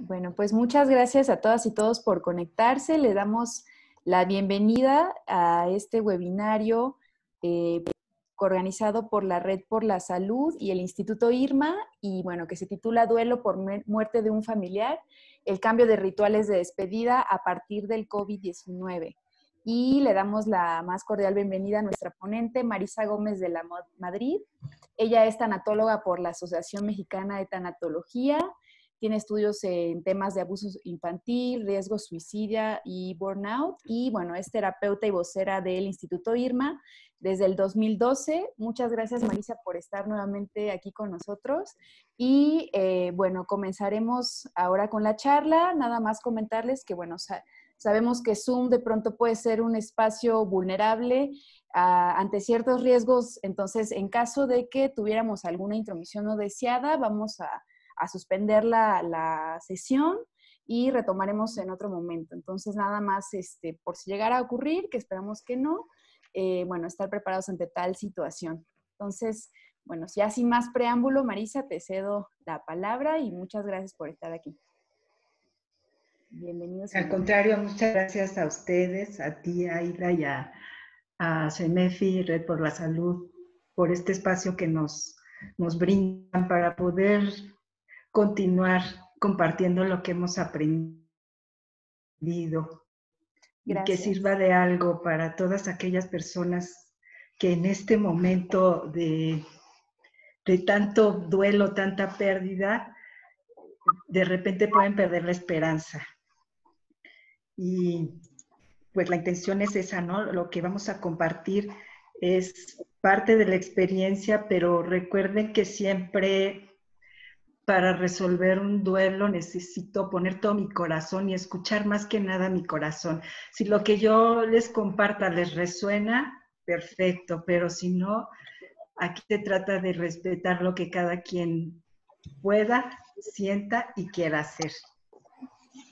Bueno, pues muchas gracias a todas y todos por conectarse. Le damos la bienvenida a este webinario eh, organizado por la Red por la Salud y el Instituto IRMA, y bueno, que se titula Duelo por muerte de un familiar, el cambio de rituales de despedida a partir del COVID-19. Y le damos la más cordial bienvenida a nuestra ponente, Marisa Gómez de la Madrid. Ella es tanatóloga por la Asociación Mexicana de Tanatología, tiene estudios en temas de abuso infantil, riesgo suicidia y burnout. Y bueno, es terapeuta y vocera del Instituto IRMA desde el 2012. Muchas gracias, Marisa, por estar nuevamente aquí con nosotros. Y eh, bueno, comenzaremos ahora con la charla. Nada más comentarles que, bueno, sabemos que Zoom de pronto puede ser un espacio vulnerable ah, ante ciertos riesgos. Entonces, en caso de que tuviéramos alguna intromisión no deseada, vamos a a suspender la, sesión y retomaremos en otro momento. Entonces, nada más, este, por si llegara a ocurrir, que esperamos que no, eh, bueno, estar preparados ante tal situación. Entonces, bueno, ya sin más preámbulo, Marisa, te cedo la palabra y muchas gracias por estar aquí. Bienvenidos. Al contrario, muchas gracias a ustedes, a ti, Aida y a, a CEMEFI, Red por la Salud, por este espacio que nos, nos brindan para poder continuar compartiendo lo que hemos aprendido y que sirva de algo para todas aquellas personas que en este momento de, de tanto duelo, tanta pérdida, de repente pueden perder la esperanza. Y pues la intención es esa, ¿no? Lo que vamos a compartir es parte de la experiencia, pero recuerden que siempre para resolver un duelo necesito poner todo mi corazón y escuchar más que nada mi corazón. Si lo que yo les comparta les resuena, perfecto, pero si no, aquí se trata de respetar lo que cada quien pueda, sienta y quiera hacer.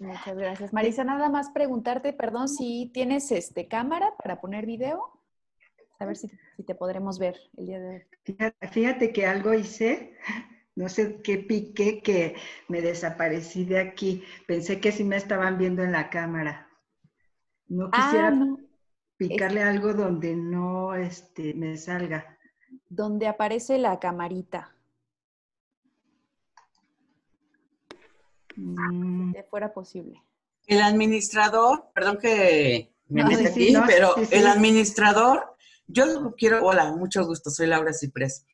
Muchas gracias. Marisa, nada más preguntarte, perdón, si tienes este cámara para poner video, a ver si, si te podremos ver el día de hoy. Fíjate, fíjate que algo hice no sé qué piqué que me desaparecí de aquí. Pensé que sí me estaban viendo en la cámara. No ah, quisiera picarle algo donde no este, me salga. Donde aparece la camarita. Mm. De fuera posible. El administrador, perdón que me metí pero el administrador yo quiero, hola, mucho gusto, soy Laura Ciprés.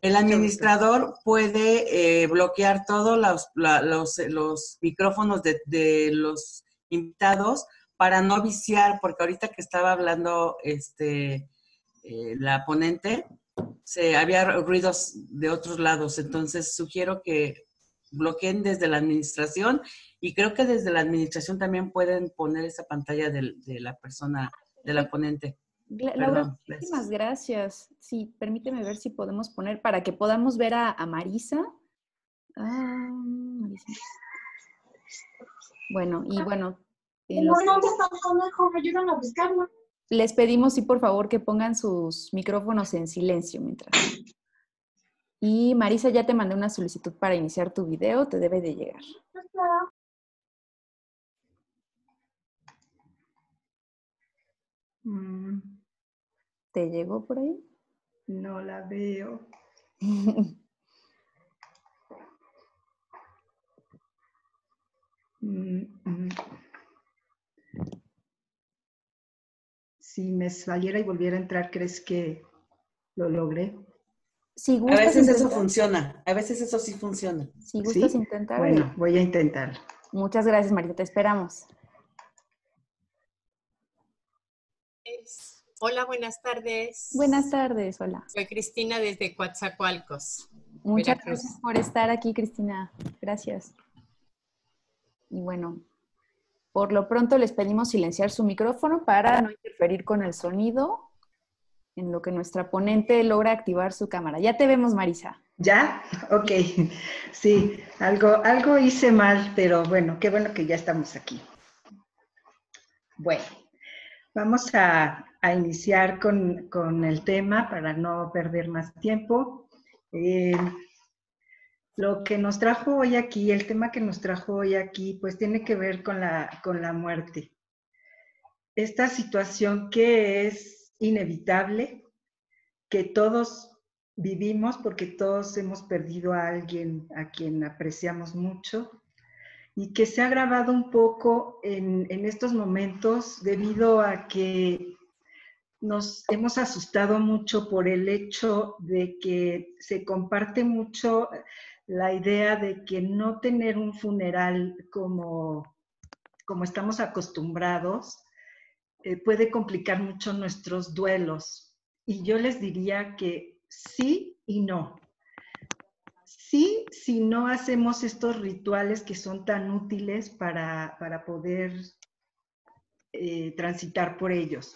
El administrador puede eh, bloquear todos los, los, micrófonos de, los invitados para no viciar, porque ahorita que estaba hablando este, eh, la ponente, se había ruidos de otros lados, entonces sugiero que bloqueen desde la administración y creo que desde la administración también pueden poner esa pantalla de la persona, de la ponente. Laura, muchísimas gracias. Sí, permíteme ver si podemos poner para que podamos ver a, Marisa. Ah, Marisa. Bueno, y bueno. Les pedimos, sí, por favor, que pongan sus micrófonos en silencio mientras. Y Marisa, ya te mandé una solicitud para iniciar tu video, te debe de llegar. Mm. ¿Te llegó por ahí? No la veo. Mm, mm. Si me saliera y volviera a entrar, ¿crees que lo logré? Si a veces eso funciona, a veces eso sí funciona. Si gustas intentar. Bueno, voy a intentar. Muchas gracias, Marita, te esperamos. Hola, buenas tardes. Buenas tardes, hola. Soy Cristina desde Coatzacoalcos. Muchas gracias por estar aquí, Cristina. Gracias. Y bueno, por lo pronto les pedimos silenciar su micrófono para no interferir con el sonido en lo que nuestra ponente logra activar su cámara. Ya te vemos, Marisa. ¿Ya? Ok. Sí, algo, algo hice mal, pero bueno, qué bueno que ya estamos aquí. Bueno, vamos a iniciar con, el tema para no perder más tiempo. Eh, lo que nos trajo hoy aquí, el tema que nos trajo hoy aquí, pues tiene que ver con la muerte. Esta situación que es inevitable, que todos vivimos porque todos hemos perdido a alguien a quien apreciamos mucho y que se ha agravado un poco en, estos momentos debido a que nos hemos asustado mucho por el hecho de que se comparte mucho la idea de que no tener un funeral como, como estamos acostumbrados eh, puede complicar mucho nuestros duelos. Y yo les diría que sí y no. Sí, si no hacemos estos rituales que son tan útiles para, poder eh, transitar por ellos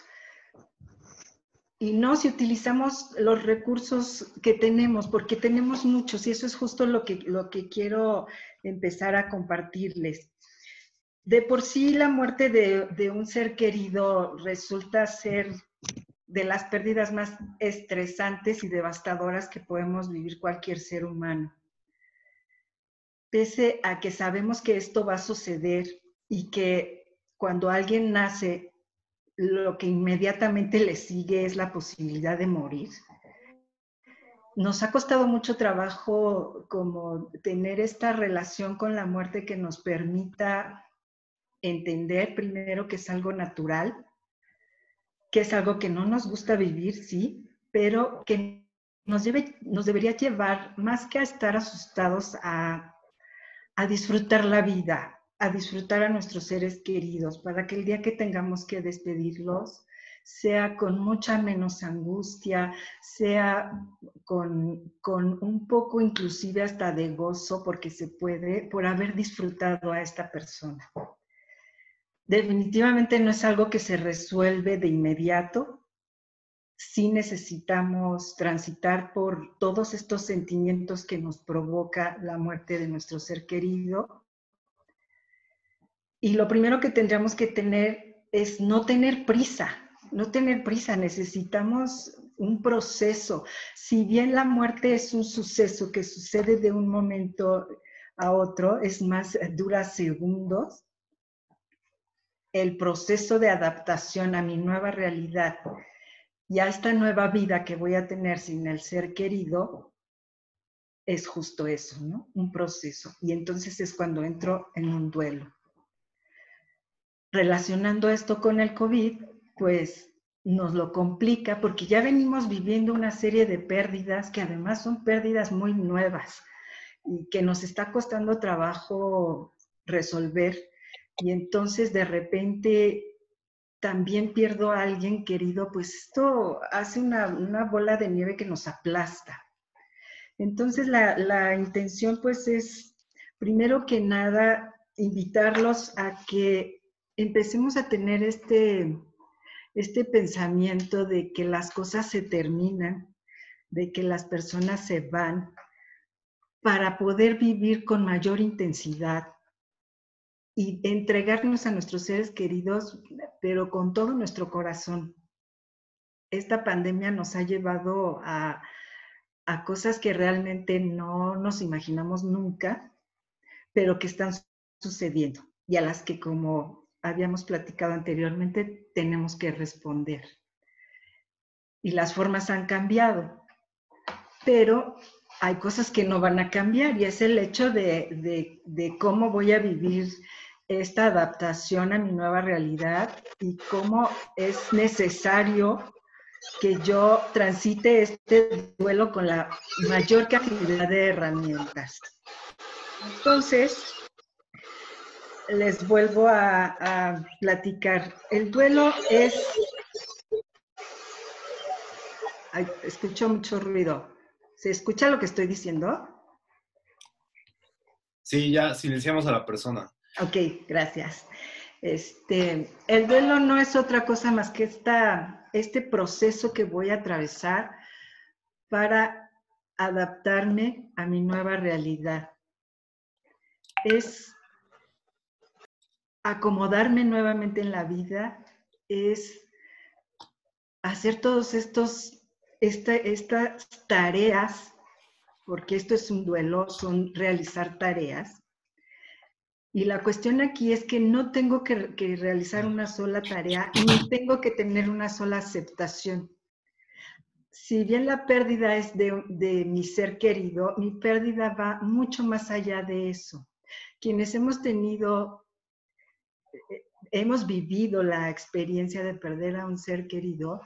y no si utilizamos los recursos que tenemos, porque tenemos muchos y eso es justo lo que, lo que quiero empezar a compartirles. De por sí la muerte de, de un ser querido resulta ser de las pérdidas más estresantes y devastadoras que podemos vivir cualquier ser humano. Pese a que sabemos que esto va a suceder y que cuando alguien nace lo que inmediatamente le sigue es la posibilidad de morir. Nos ha costado mucho trabajo como tener esta relación con la muerte que nos permita entender primero que es algo natural, que es algo que no nos gusta vivir, sí, pero que nos, debe, nos debería llevar más que a estar asustados a, a disfrutar la vida, a disfrutar a nuestros seres queridos, para que el día que tengamos que despedirlos sea con mucha menos angustia, sea con, con, un poco inclusive hasta de gozo, porque se puede, por haber disfrutado a esta persona. Definitivamente no es algo que se resuelve de inmediato. Sí necesitamos transitar por todos estos sentimientos que nos provoca la muerte de nuestro ser querido y lo primero que tendríamos que tener es no tener prisa, no tener prisa, necesitamos un proceso. Si bien la muerte es un suceso que sucede de un momento a otro, es más, dura segundos, el proceso de adaptación a mi nueva realidad y a esta nueva vida que voy a tener sin el ser querido, es justo eso, ¿no? Un proceso. Y entonces es cuando entro en un duelo relacionando esto con el COVID, pues nos lo complica porque ya venimos viviendo una serie de pérdidas que además son pérdidas muy nuevas y que nos está costando trabajo resolver. Y entonces de repente también pierdo a alguien querido, pues esto hace una, bola de nieve que nos aplasta. Entonces la, la intención pues es, primero que nada, invitarlos a que empecemos a tener este, este pensamiento de que las cosas se terminan, de que las personas se van, para poder vivir con mayor intensidad y entregarnos a nuestros seres queridos, pero con todo nuestro corazón. Esta pandemia nos ha llevado a, a cosas que realmente no nos imaginamos nunca, pero que están sucediendo y a las que como habíamos platicado anteriormente, tenemos que responder. Y las formas han cambiado, pero hay cosas que no van a cambiar y es el hecho de, cómo voy a vivir esta adaptación a mi nueva realidad y cómo es necesario que yo transite este duelo con la mayor cantidad de herramientas. Entonces, les vuelvo a, platicar. El duelo es... Ay, escucho mucho ruido. ¿Se escucha lo que estoy diciendo? Sí, ya silenciamos a la persona. Ok, gracias. Este, el duelo no es otra cosa más que esta, este proceso que voy a atravesar para adaptarme a mi nueva realidad. Es acomodarme nuevamente en la vida es hacer todos estos, estas tareas porque esto es un duelo, son realizar tareas. Y la cuestión aquí es que no tengo que, realizar una sola tarea ni tengo que tener una sola aceptación. Si bien la pérdida es de, mi ser querido, mi pérdida va mucho más allá de eso. Quienes hemos tenido, eh, hemos vivido la experiencia de perder a un ser querido,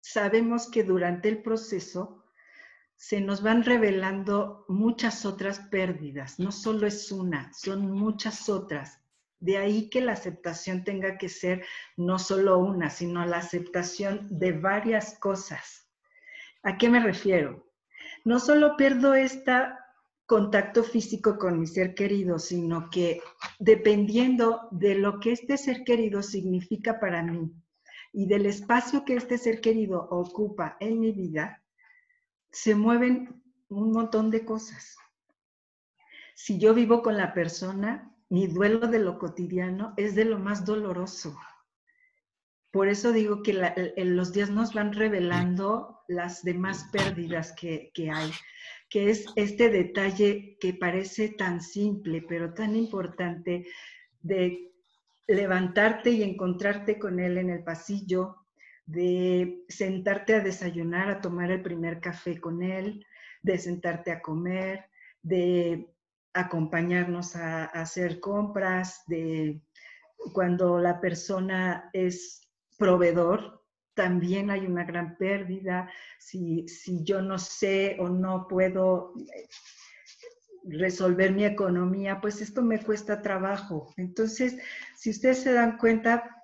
sabemos que durante el proceso se nos van revelando muchas otras pérdidas. No solo es una, son muchas otras. De ahí que la aceptación tenga que ser no solo una, sino la aceptación de varias cosas. ¿A qué me refiero? No solo pierdo este contacto físico con mi ser querido, sino que dependiendo de lo que este ser querido significa para mí y del espacio que este ser querido ocupa en mi vida, se mueven un montón de cosas. Si yo vivo con la persona, mi duelo de lo cotidiano es de lo más doloroso. Por eso digo que los días nos van revelando las demás pérdidas que, que hay, que es este detalle que parece tan simple, pero tan importante de levantarte y encontrarte con él en el pasillo, de sentarte a desayunar, a tomar el primer café con él, de sentarte a comer, de acompañarnos a, hacer compras, de cuando la persona es proveedor, también hay una gran pérdida. Si, si yo no sé o no puedo resolver mi economía, pues esto me cuesta trabajo. Entonces, si ustedes se dan cuenta,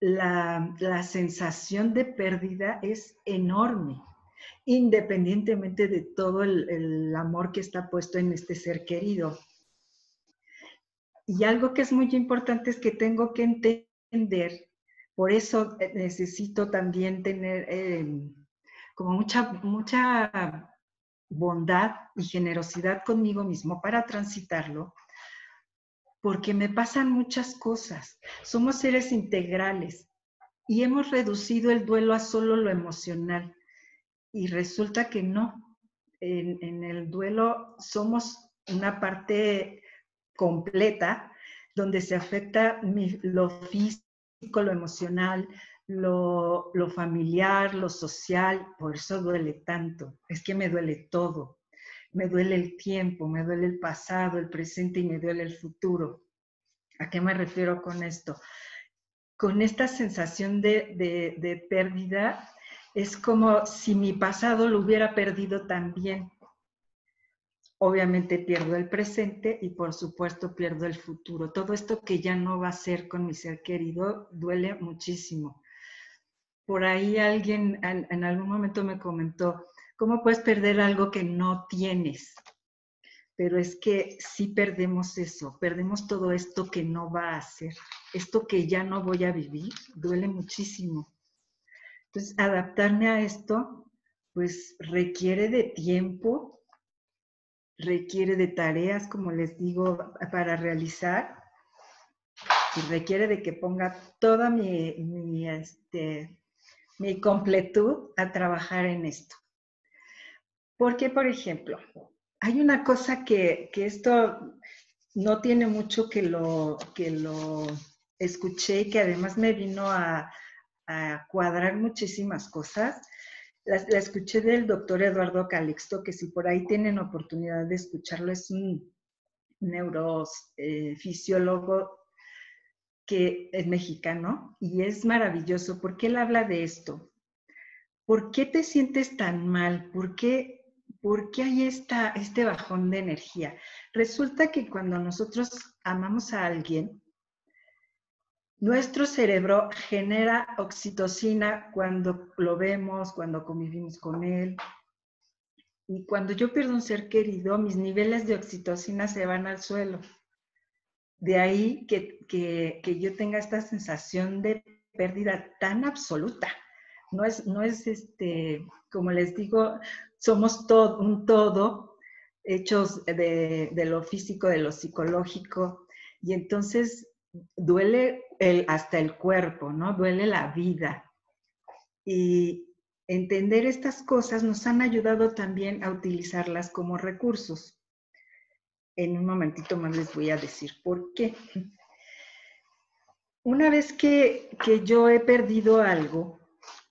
la, sensación de pérdida es enorme, independientemente de todo el, amor que está puesto en este ser querido. Y algo que es muy importante es que tengo que entender, por eso necesito también tener em, como mucha, mucha bondad y generosidad conmigo mismo para transitarlo, porque me pasan muchas cosas. Somos seres integrales y hemos reducido el duelo a solo lo emocional. Y resulta que no. En, el duelo somos una parte completa donde se afecta lo físico, lo emocional, lo, lo, familiar, lo social, por eso duele tanto. Es que me duele todo me duele el tiempo, me duele el pasado, el presente y me duele el futuro. ¿A qué me refiero con esto? Con esta sensación de, pérdida, es como si mi pasado lo hubiera perdido también. Obviamente pierdo el presente y por supuesto pierdo el futuro. Todo esto que ya no va a ser con mi ser querido duele muchísimo. Por ahí alguien en algún momento me comentó, ¿Cómo puedes perder algo que no tienes? Pero es que si perdemos eso, perdemos todo esto que no va a ser, esto que ya no voy a vivir, duele muchísimo. Entonces, adaptarme a esto, pues requiere de tiempo, requiere de tareas, como les digo, para realizar, y requiere de que ponga toda mi, mi, este, mi completud a trabajar en esto. Porque, por ejemplo, hay una cosa que, esto no tiene mucho que lo, que lo escuché y que además me vino a, cuadrar muchísimas cosas. La, escuché del doctor Eduardo Calixto, que si por ahí tienen oportunidad de escucharlo, es un neurofisiólogo que es mexicano y es maravilloso porque él habla de esto. ¿Por qué te sientes tan mal? ¿Por qué ¿por qué hay este bajón de energía? Resulta que cuando nosotros amamos a alguien, nuestro cerebro genera oxitocina cuando lo vemos, cuando convivimos con él. Y cuando yo pierdo un ser querido, mis niveles de oxitocina se van al suelo. De ahí que, que yo tenga esta sensación de pérdida tan absoluta. No es, no es este, como les digo, somos todo, un todo, hechos de, lo físico, de lo psicológico, y entonces duele el, hasta el cuerpo, ¿no? Duele la vida. Y, entender estas cosas nos han ayudado también a utilizarlas como recursos. En un momentito más les voy a decir por qué. Una vez que, que yo he perdido algo,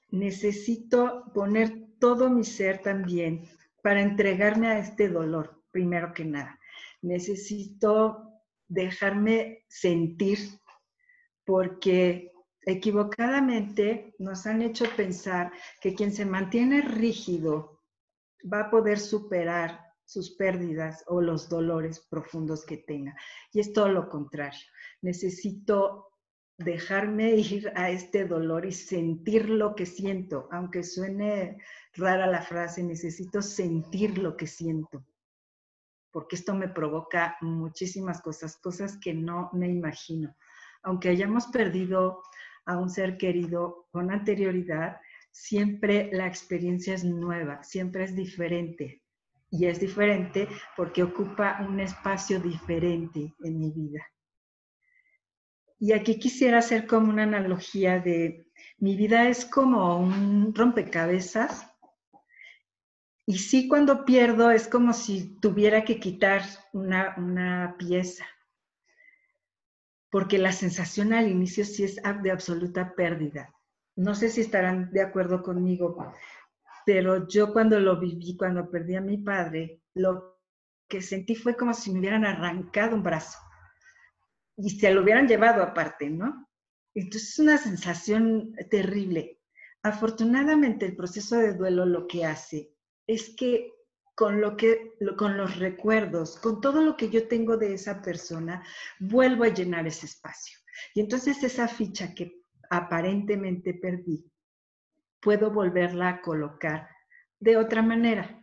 necesito poner todo mi ser también para entregarme a este dolor, primero que nada. Necesito dejarme sentir porque equivocadamente nos han hecho pensar que quien se mantiene rígido va a poder superar sus pérdidas o los dolores profundos que tenga. Y es todo lo contrario. Necesito dejarme ir a este dolor y sentir lo que siento, aunque suene rara la frase, necesito sentir lo que siento, porque esto me provoca muchísimas cosas, cosas que no me imagino. Aunque hayamos perdido a un ser querido con anterioridad, siempre la experiencia es nueva, siempre es diferente. Y es diferente porque ocupa un espacio diferente en mi vida. Y aquí quisiera hacer como una analogía de mi vida es como un rompecabezas. Y sí, cuando pierdo es como si tuviera que quitar una, una pieza. Porque la sensación al inicio sí es de absoluta pérdida. No sé si estarán de acuerdo conmigo, pero yo cuando lo viví, cuando perdí a mi padre, lo que sentí fue como si me hubieran arrancado un brazo y se lo hubieran llevado aparte, ¿no? Entonces es una sensación terrible. Afortunadamente el proceso de duelo lo que hace es que con lo que con los recuerdos, con todo lo que yo tengo de esa persona, vuelvo a llenar ese espacio. Y entonces esa ficha que aparentemente perdí, puedo volverla a colocar de otra manera.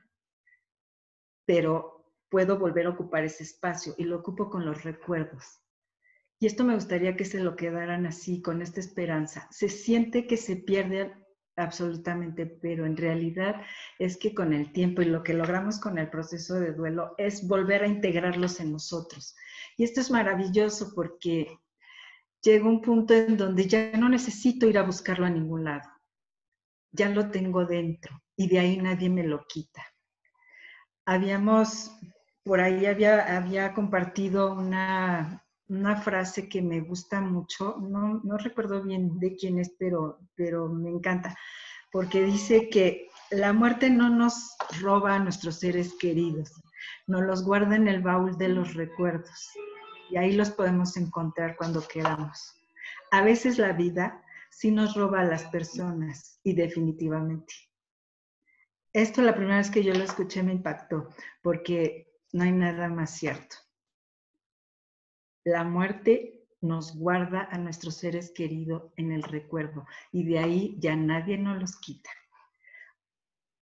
Pero puedo volver a ocupar ese espacio y lo ocupo con los recuerdos. Y esto me gustaría que se lo quedaran así, con esta esperanza. Se siente que se pierde absolutamente, pero en realidad es que con el tiempo y lo que logramos con el proceso de duelo es volver a integrarlos en nosotros. Y esto es maravilloso porque llega un punto en donde ya no necesito ir a buscarlo a ningún lado. Ya lo tengo dentro y de ahí nadie me lo quita. Habíamos, por ahí había, había compartido una, una frase que me gusta mucho, no, no recuerdo bien de quién es, pero, pero me encanta, porque dice que la muerte no nos roba a nuestros seres queridos, nos los guarda en el baúl de los recuerdos y ahí los podemos encontrar cuando queramos. A veces la vida sí nos roba a las personas y definitivamente. Esto la primera vez que yo lo escuché me impactó porque no hay nada más cierto. La muerte nos guarda a nuestros seres queridos en el recuerdo y de ahí ya nadie nos los quita.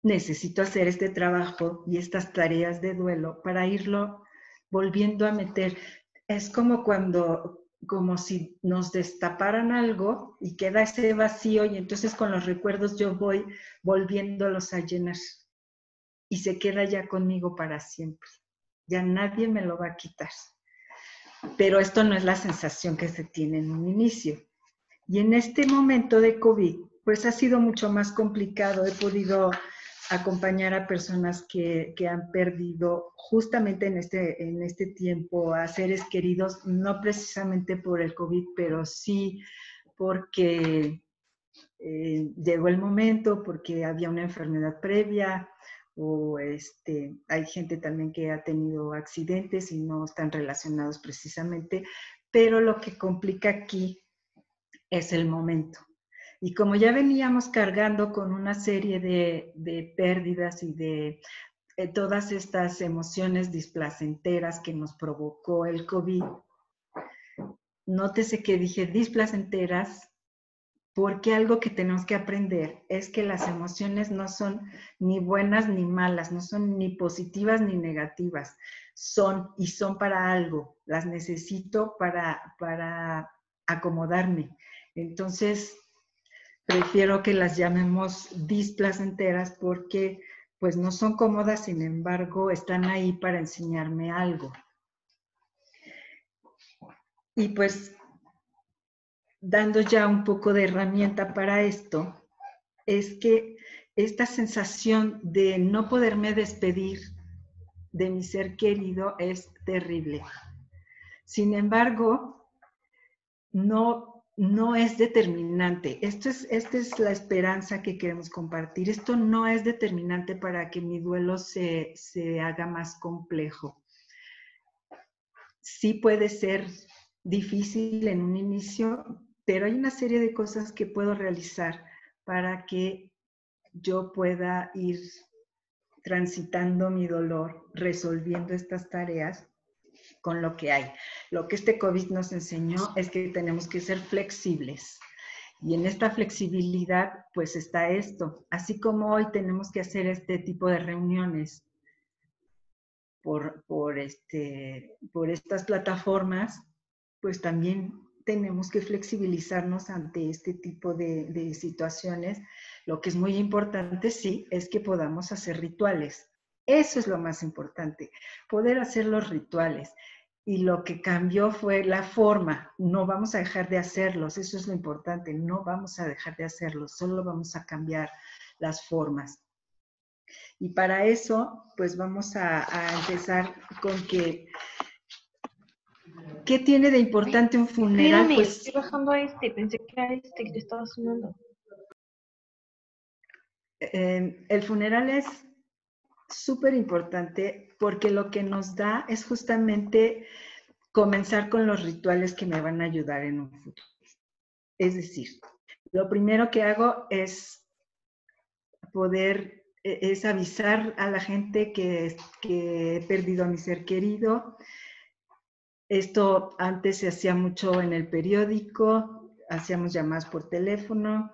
Necesito hacer este trabajo y estas tareas de duelo para irlo volviendo a meter. Es como cuando, como si nos destaparan algo y queda ese vacío y entonces con los recuerdos yo voy volviéndolos a llenar y se queda ya conmigo para siempre. Ya nadie me lo va a quitar pero esto no es la sensación que se tiene en un inicio. Y en este momento de COVID, pues ha sido mucho más complicado. He podido acompañar a personas que, han perdido justamente en este, en este tiempo a seres queridos, no precisamente por el COVID, pero sí porque eh, llegó el momento, porque había una enfermedad previa, o este, hay gente también que ha tenido accidentes y no están relacionados precisamente, pero lo que complica aquí es el momento. Y como ya veníamos cargando con una serie de, pérdidas y de eh, todas estas emociones displacenteras que nos provocó el COVID, nótese que dije displacenteras porque algo que tenemos que aprender es que las emociones no son ni buenas ni malas, no son ni positivas ni negativas, son y son para algo, las necesito para, para acomodarme. Entonces, prefiero que las llamemos displacenteras porque pues no son cómodas, sin embargo, están ahí para enseñarme algo. Y pues dando ya un poco de herramienta para esto, es que esta sensación de no poderme despedir de mi ser querido es terrible. Sin embargo, no, no es determinante. Esto es, esta es la esperanza que queremos compartir. Esto no es determinante para que mi duelo se, se haga más complejo. Sí puede ser difícil en un inicio, pero hay una serie de cosas que puedo realizar para que yo pueda ir transitando mi dolor, resolviendo estas tareas con lo que hay. Lo que este COVID nos enseñó es que tenemos que ser flexibles. Y en esta flexibilidad, pues está esto. Así como hoy tenemos que hacer este tipo de reuniones por, por, este, por estas plataformas, pues también tenemos que flexibilizarnos ante este tipo de, situaciones. Lo que es muy importante, sí, es que podamos hacer rituales. Eso es lo más importante, poder hacer los rituales. Y lo que cambió fue la forma. No vamos a dejar de hacerlos, eso es lo importante. No vamos a dejar de hacerlos, solo vamos a cambiar las formas. Y para eso, pues vamos a, a empezar con que ¿Qué tiene de importante un funeral? pues, estoy bajando a este, pensé que era este que te estaba sonando. Em, el funeral es súper importante porque lo que nos da es justamente comenzar con los rituales que me van a ayudar en un futuro. Es decir, lo primero que hago es poder, e, es avisar a la gente que, que he perdido a mi ser querido, esto antes se hacía mucho en el periódico, hacíamos llamadas por teléfono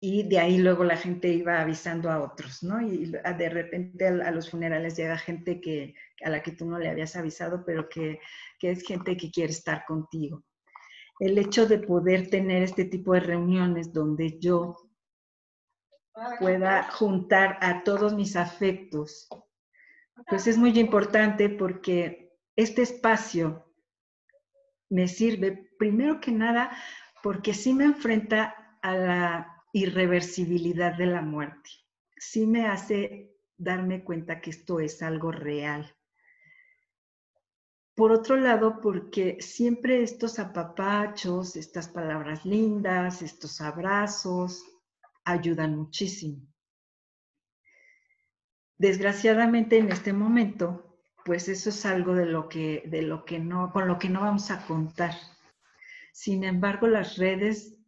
y de ahí luego la gente iba avisando a otros, ¿no? Y de repente a los funerales llega gente que, a la que tú no le habías avisado, pero que, que es gente que quiere estar contigo. El hecho de poder tener este tipo de reuniones donde yo pueda juntar a todos mis afectos, pues es muy importante porque este espacio me sirve primero que nada porque sí me enfrenta a la irreversibilidad de la muerte. Sí me hace darme cuenta que esto es algo real. Por otro lado, porque siempre estos apapachos, estas palabras lindas, estos abrazos, ayudan muchísimo. Desgraciadamente en este momento pues eso es algo de lo que, de lo que no, con lo que no vamos a contar. Sin embargo, las redes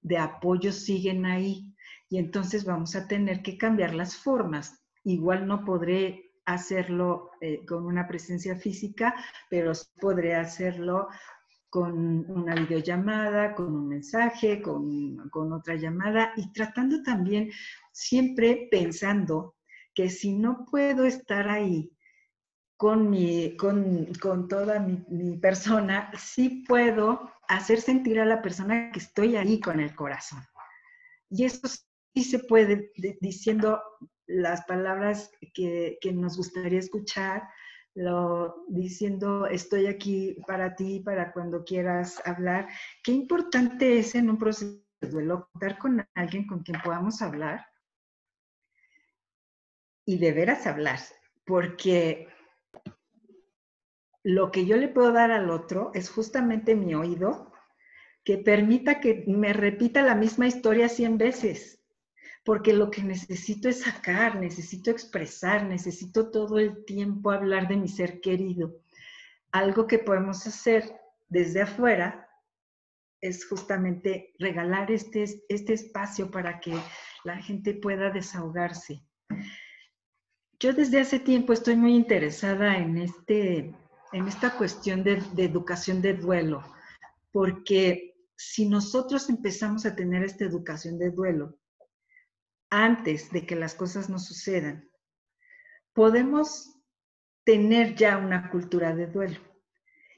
de apoyo siguen ahí y entonces vamos a tener que cambiar las formas. Igual no podré hacerlo eh, con una presencia física, pero podré hacerlo con una videollamada, con un mensaje, con, con otra llamada y tratando también siempre pensando que si no puedo estar ahí con, mi, con, con toda mi, mi, persona, sí puedo hacer sentir a la persona que estoy ahí con el corazón. Y eso sí se puede diciendo las palabras que, que, nos gustaría escuchar, lo, diciendo estoy aquí para ti, para cuando quieras hablar. Qué importante es en un proceso de duelo contar con alguien con quien podamos hablar y de veras hablar, porque lo que yo le puedo dar al otro es justamente mi oído, que permita que me repita la misma historia cien veces, porque lo que necesito es sacar, necesito expresar, necesito todo el tiempo hablar de mi ser querido. Algo que podemos hacer desde afuera es justamente regalar este, este espacio para que la gente pueda desahogarse. Yo desde hace tiempo estoy muy interesada en este en esta cuestión de, educación de duelo, porque si nosotros empezamos a tener esta educación de duelo antes de que las cosas nos sucedan, podemos tener ya una cultura de duelo.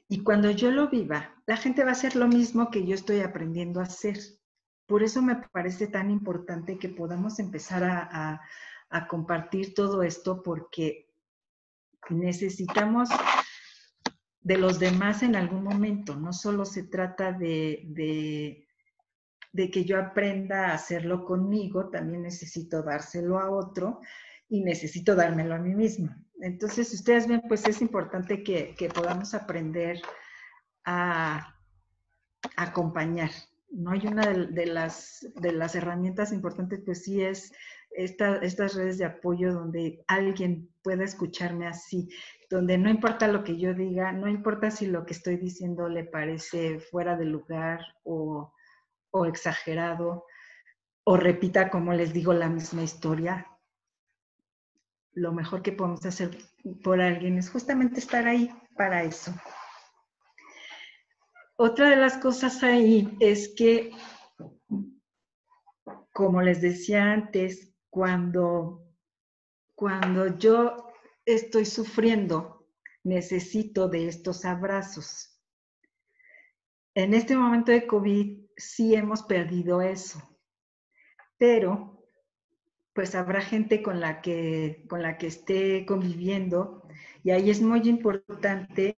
Y cuando yo lo viva, la gente va a hacer lo mismo que yo estoy aprendiendo a hacer. Por eso me parece tan importante que podamos empezar a, a compartir todo esto porque necesitamos de los demás en algún momento. No solo se trata de, de que yo aprenda a hacerlo conmigo, también necesito dárselo a otro y necesito dármelo a mí misma. Entonces, ustedes ven, pues es importante que, podamos aprender a, acompañar. No hay una de, las, de las herramientas importantes, pues sí es estas redes de apoyo donde alguien pueda escucharme así, donde no importa lo que yo diga, no importa si lo que estoy diciendo le parece fuera de lugar o, o exagerado, o repita, como les digo, la misma historia, lo mejor que podemos hacer por alguien es justamente estar ahí para eso. Otra de las cosas ahí es que, como les decía antes, cuando, cuando yo estoy sufriendo, necesito de estos abrazos. En este momento de COVID sí hemos perdido eso, pero pues habrá gente con la que, con la que esté conviviendo y ahí es muy importante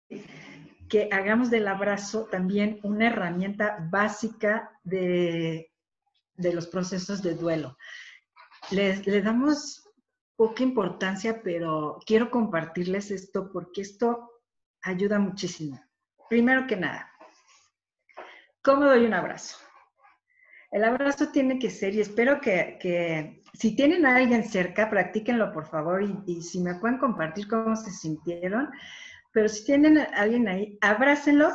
que hagamos del abrazo también una herramienta básica de, los procesos de duelo. Le, le damos poca importancia, pero quiero compartirles esto porque esto ayuda muchísimo. Primero que nada, ¿cómo doy un abrazo? El abrazo tiene que ser, y espero que, si tienen a alguien cerca, practíquenlo por favor, y, si me pueden compartir cómo se sintieron, pero si tienen a alguien ahí, abrácenlo.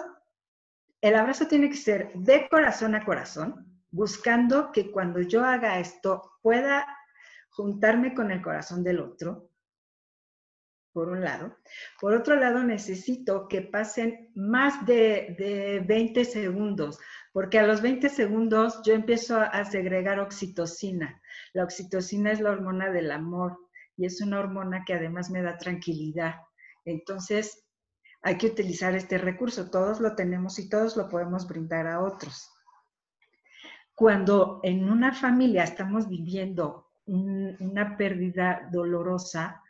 El abrazo tiene que ser de corazón a corazón, buscando que cuando yo haga esto pueda juntarme con el corazón del otro, por un lado. Por otro lado, necesito que pasen más de, de 20 segundos porque a los 20 segundos yo empiezo a, segregar oxitocina. La oxitocina es la hormona del amor y es una hormona que además me da tranquilidad. Entonces, hay que utilizar este recurso. Todos lo tenemos y todos lo podemos brindar a otros. Cuando en una familia estamos viviendo una pérdida dolorosa,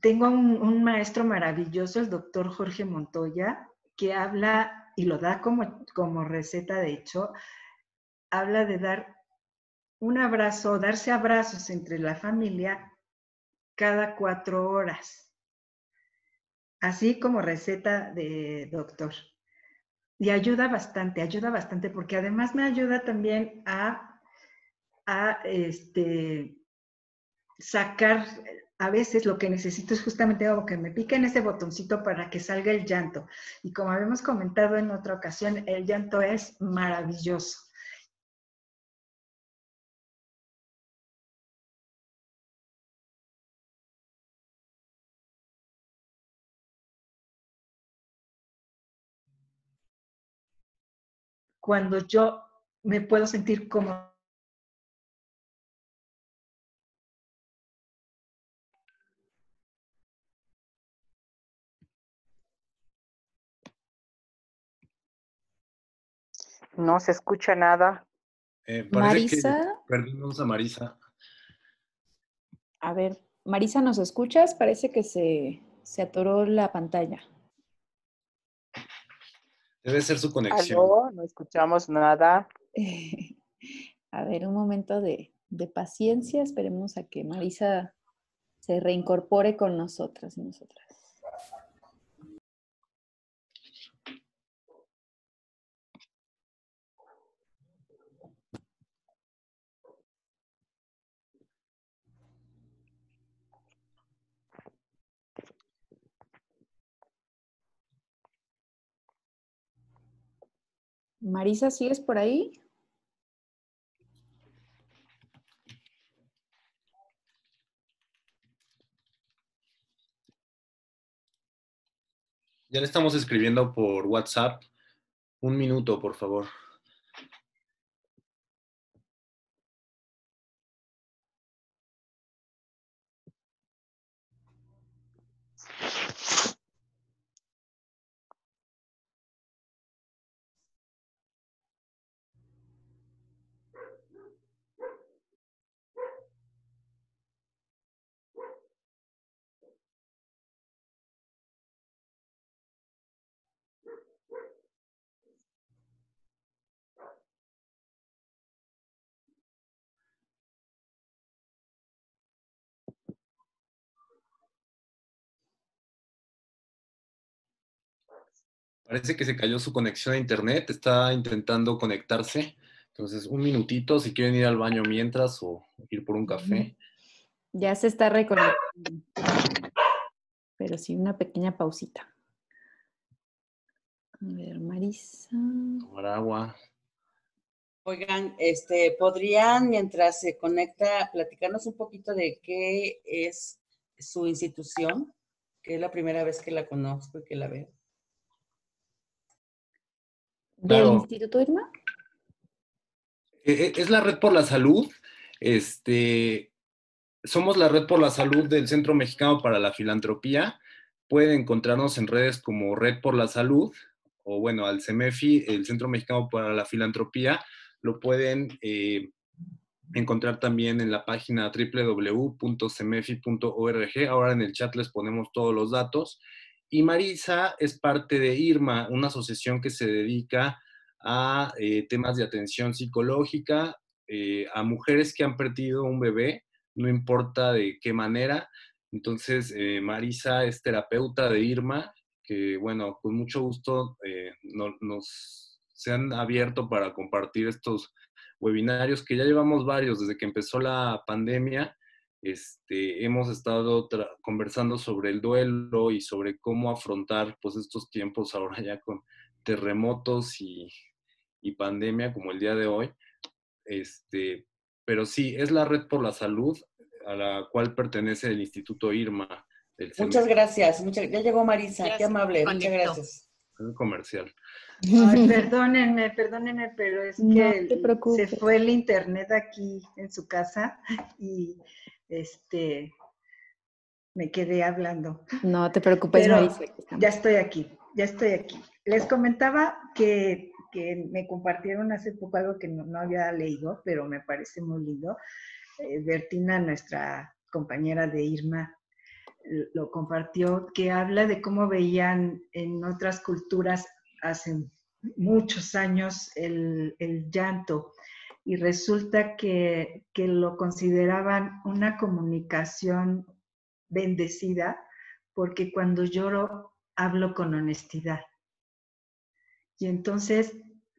tengo un, un, maestro maravilloso, el doctor Jorge Montoya, que habla y lo da como, como receta, de hecho, habla de dar un abrazo, darse abrazos entre la familia cada cuatro horas, así como receta de doctor. Y ayuda bastante, ayuda bastante, porque además me ayuda también a, a este, sacar a veces lo que necesito es justamente algo que me pique en ese botoncito para que salga el llanto. Y como habíamos comentado en otra ocasión, el llanto es maravilloso. Cuando yo me puedo sentir como No se escucha nada. Eh, Marisa. perdimos a Marisa. A ver, Marisa, ¿nos escuchas? Parece que se, se atoró la pantalla. Debe ser su conexión. No escuchamos nada. a ver, un momento de, de, paciencia. Esperemos a que Marisa se reincorpore con nosotras y nosotras. Marisa, ¿sigues por ahí? Ya le estamos escribiendo por WhatsApp. Un minuto, por favor. Parece que se cayó su conexión a internet, está intentando conectarse. Entonces, un minutito si quieren ir al baño mientras o ir por un café. Ya se está reconectando. Pero sí, una pequeña pausita. A ver, Marisa. Tomar agua. Oigan, este, ¿podrían, mientras se conecta, platicarnos un poquito de qué es su institución? Que es la primera vez que la conozco y que la veo. ¿Del Instituto Irma? E, e, es la Red por la Salud. Este, somos la Red por la Salud del Centro Mexicano para la Filantropía. Pueden encontrarnos en redes como Red por la Salud o bueno, al CEMEFI, el Centro Mexicano para la Filantropía, lo pueden eh, encontrar también en la página www.cemefi.org. Ahora en el chat les ponemos todos los datos. Y Marisa es parte de IRMA, una asociación que se dedica a eh, temas de atención psicológica eh, a mujeres que han perdido un bebé, no importa de qué manera. Entonces, Marisa es terapeuta de IRMA, que bueno, con mucho gusto nos se han abierto para compartir estos webinarios que ya llevamos varios desde que empezó la pandemia. Este, hemos estado conversando sobre el duelo y sobre cómo afrontar pues, estos tiempos ahora ya con terremotos y, y pandemia como el día de hoy. Este, pero sí, es la red por la salud a la cual pertenece el Instituto IRMA. Muchas gracias. ya llegó Marisa, qué amable. Muchas gracias. Es comercial. Ay, perdónenme, perdónenme, pero es que se fue el internet aquí en su casa y este me quedé hablando. No te preocupes, Marisa. Ya estoy aquí, ya estoy aquí. Les comentaba que, me compartieron hace poco algo que no, había leído, pero me parece muy lindo. Eh, Bertina, nuestra compañera de Irma, lo compartió, que habla de cómo veían en otras culturas hace muchos años el, llanto y resulta que, que, lo consideraban una comunicación bendecida porque cuando lloro hablo con honestidad. Y entonces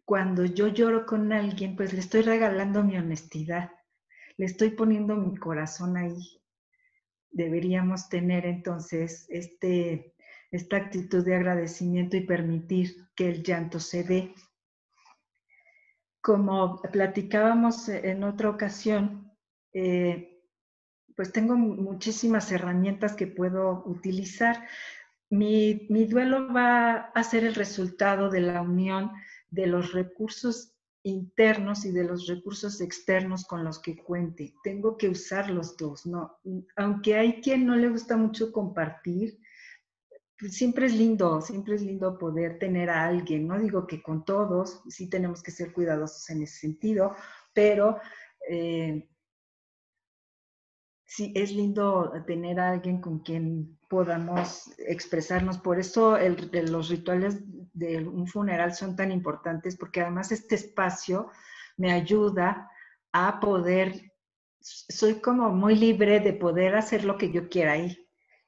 cuando yo lloro con alguien, pues le estoy regalando mi honestidad, le estoy poniendo mi corazón ahí deberíamos tener entonces este, esta actitud de agradecimiento y permitir que el llanto se dé. Como platicábamos en otra ocasión, eh, pues tengo muchísimas herramientas que puedo utilizar. Mi, mi, duelo va a ser el resultado de la unión de los recursos internos y de los recursos externos con los que cuente. Tengo que usar los dos, ¿no? Aunque hay quien no le gusta mucho compartir, siempre es lindo, siempre es lindo poder tener a alguien. No digo que con todos, sí tenemos que ser cuidadosos en ese sentido, pero eh, sí es lindo tener a alguien con quien podamos expresarnos. Por eso los rituales de un funeral son tan importantes, porque además este espacio me ayuda a poder, soy como muy libre de poder hacer lo que yo quiera ahí,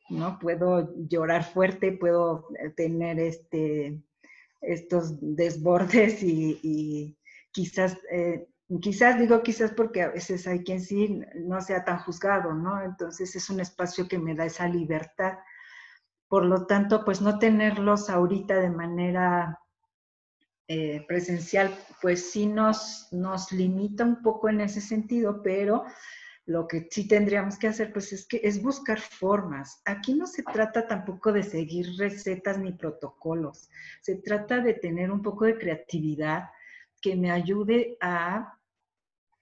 ¿no? Puedo llorar fuerte, puedo tener este, estos desbordes y, quizás eh, Quizás digo quizás porque a veces hay quien sí no sea tan juzgado, ¿no? Entonces es un espacio que me da esa libertad. Por lo tanto, pues no tenerlos ahorita de manera eh, presencial, pues sí nos, nos limita un poco en ese sentido, pero lo que sí tendríamos que hacer, pues es que es buscar formas. Aquí no se trata tampoco de seguir recetas ni protocolos, se trata de tener un poco de creatividad, que me ayude a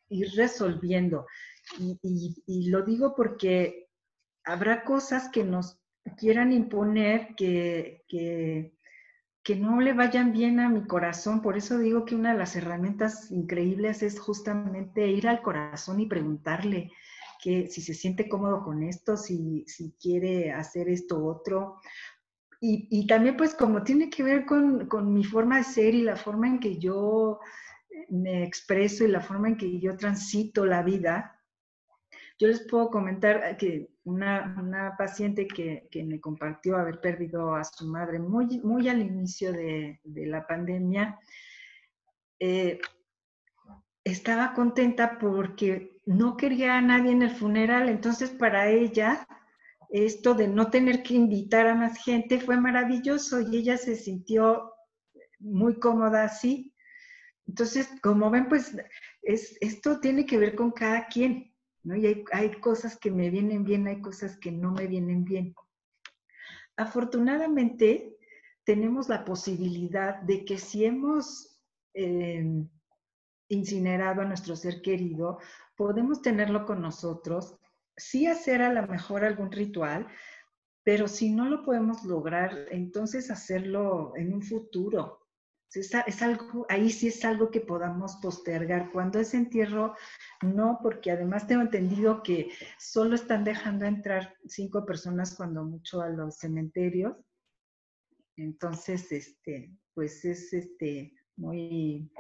ir resolviendo. Y, lo digo porque habrá cosas que nos quieran imponer que, que, no le vayan bien a mi corazón. Por eso digo que una de las herramientas increíbles es justamente ir al corazón y preguntarle que si se siente cómodo con esto, si, si quiere hacer esto otro, y, también pues como tiene que ver con, mi forma de ser y la forma en que yo me expreso y la forma en que yo transito la vida, yo les puedo comentar que una, paciente que, me compartió haber perdido a su madre muy, muy al inicio de, la pandemia, eh, estaba contenta porque no quería a nadie en el funeral, entonces para ella esto de no tener que invitar a más gente fue maravilloso y ella se sintió muy cómoda así. Entonces, como ven, pues es, esto tiene que ver con cada quien, Y hay, hay, cosas que me vienen bien, hay cosas que no me vienen bien. Afortunadamente, tenemos la posibilidad de que si hemos eh, incinerado a nuestro ser querido, podemos tenerlo con nosotros, sí hacer a lo mejor algún ritual, pero si no lo podemos lograr, entonces hacerlo en un futuro. Es, algo, ahí sí es algo que podamos postergar. Cuando es entierro, no, porque además tengo entendido que solo están dejando entrar cinco personas cuando mucho a los cementerios. Entonces, este, pues es este, muy,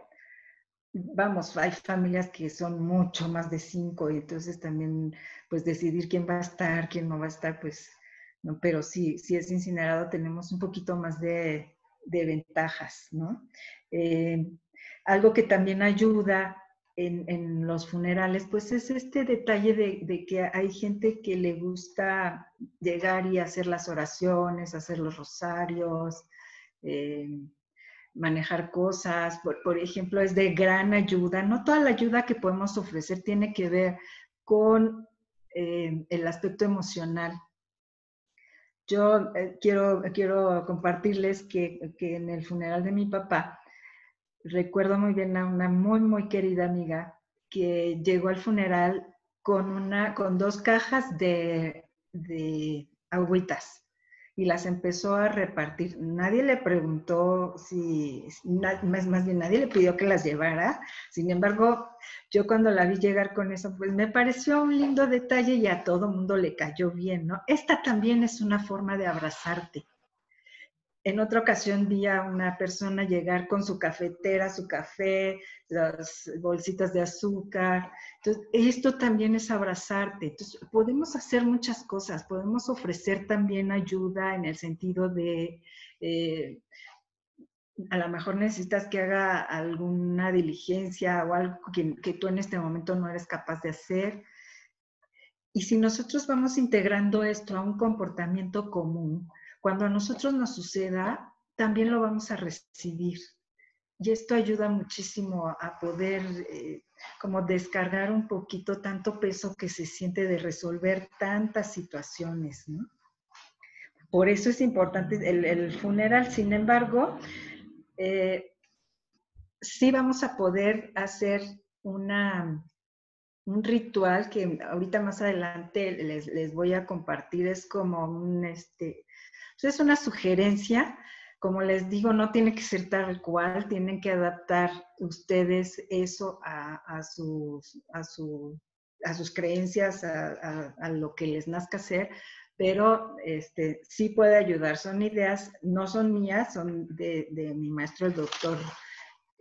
vamos, hay familias que son mucho más de cinco y entonces también, pues decidir quién va a estar, quién no va a estar, pues, no, pero sí, si es incinerado tenemos un poquito más de, ventajas, ¿no? Eh, algo que también ayuda en, los funerales, pues es este detalle de, que hay gente que le gusta llegar y hacer las oraciones, hacer los rosarios, eh, manejar cosas, por, ejemplo, es de gran ayuda. No toda la ayuda que podemos ofrecer tiene que ver con eh, el aspecto emocional. Yo eh, quiero, quiero compartirles que, que, en el funeral de mi papá, recuerdo muy bien a una muy, muy querida amiga que llegó al funeral con, una, con dos cajas de, de agüitas y las empezó a repartir. Nadie le preguntó si, más, más bien nadie le pidió que las llevara. Sin embargo, yo cuando la vi llegar con eso, pues me pareció un lindo detalle y a todo mundo le cayó bien, ¿no? Esta también es una forma de abrazarte. En otra ocasión vi a una persona llegar con su cafetera, su café, las bolsitas de azúcar. Entonces, esto también es abrazarte. Entonces, podemos hacer muchas cosas. Podemos ofrecer también ayuda en el sentido de, eh, a lo mejor necesitas que haga alguna diligencia o algo que, que tú en este momento no eres capaz de hacer. Y si nosotros vamos integrando esto a un comportamiento común, cuando a nosotros nos suceda, también lo vamos a recibir. Y esto ayuda muchísimo a poder eh, como descargar un poquito tanto peso que se siente de resolver tantas situaciones, Por eso es importante el, funeral. Sin embargo, eh, sí vamos a poder hacer una, un ritual que ahorita más adelante les, les, voy a compartir. Es como un, este, es una sugerencia, como les digo, no tiene que ser tal cual, tienen que adaptar ustedes eso a, sus, a, sus creencias, a, lo que les nazca hacer, pero este, sí puede ayudar. Son ideas, no son mías, son de, mi maestro, el doctor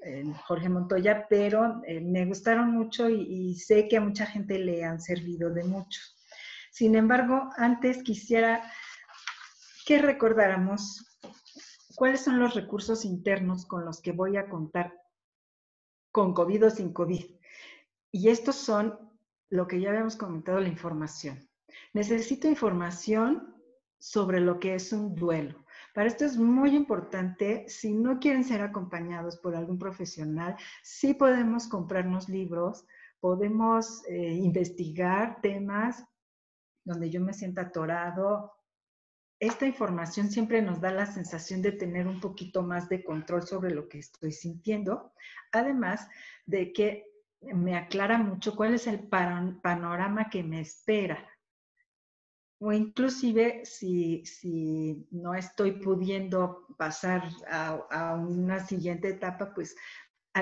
eh, Jorge Montoya, pero eh, me gustaron mucho y, y sé que a mucha gente le han servido de mucho. Sin embargo, antes quisiera que recordáramos cuáles son los recursos internos con los que voy a contar con COVID o sin COVID. Y estos son lo que ya habíamos comentado, la información. Necesito información sobre lo que es un duelo. Para esto es muy importante, si no quieren ser acompañados por algún profesional, sí podemos comprarnos libros, podemos eh, investigar temas donde yo me sienta atorado esta información siempre nos da la sensación de tener un poquito más de control sobre lo que estoy sintiendo, además de que me aclara mucho cuál es el panorama que me espera. O inclusive si, si no estoy pudiendo pasar a, una siguiente etapa, pues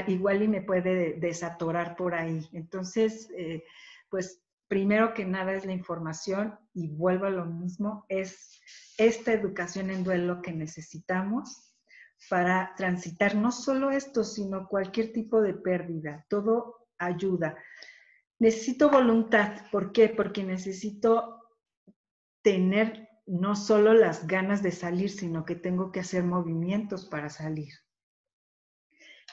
igual y me puede desatorar por ahí. Entonces, eh, pues primero que nada es la información y vuelvo a lo mismo, es esta educación en duelo que necesitamos para transitar no solo esto, sino cualquier tipo de pérdida. Todo ayuda. Necesito voluntad. ¿Por qué? Porque necesito tener no solo las ganas de salir, sino que tengo que hacer movimientos para salir.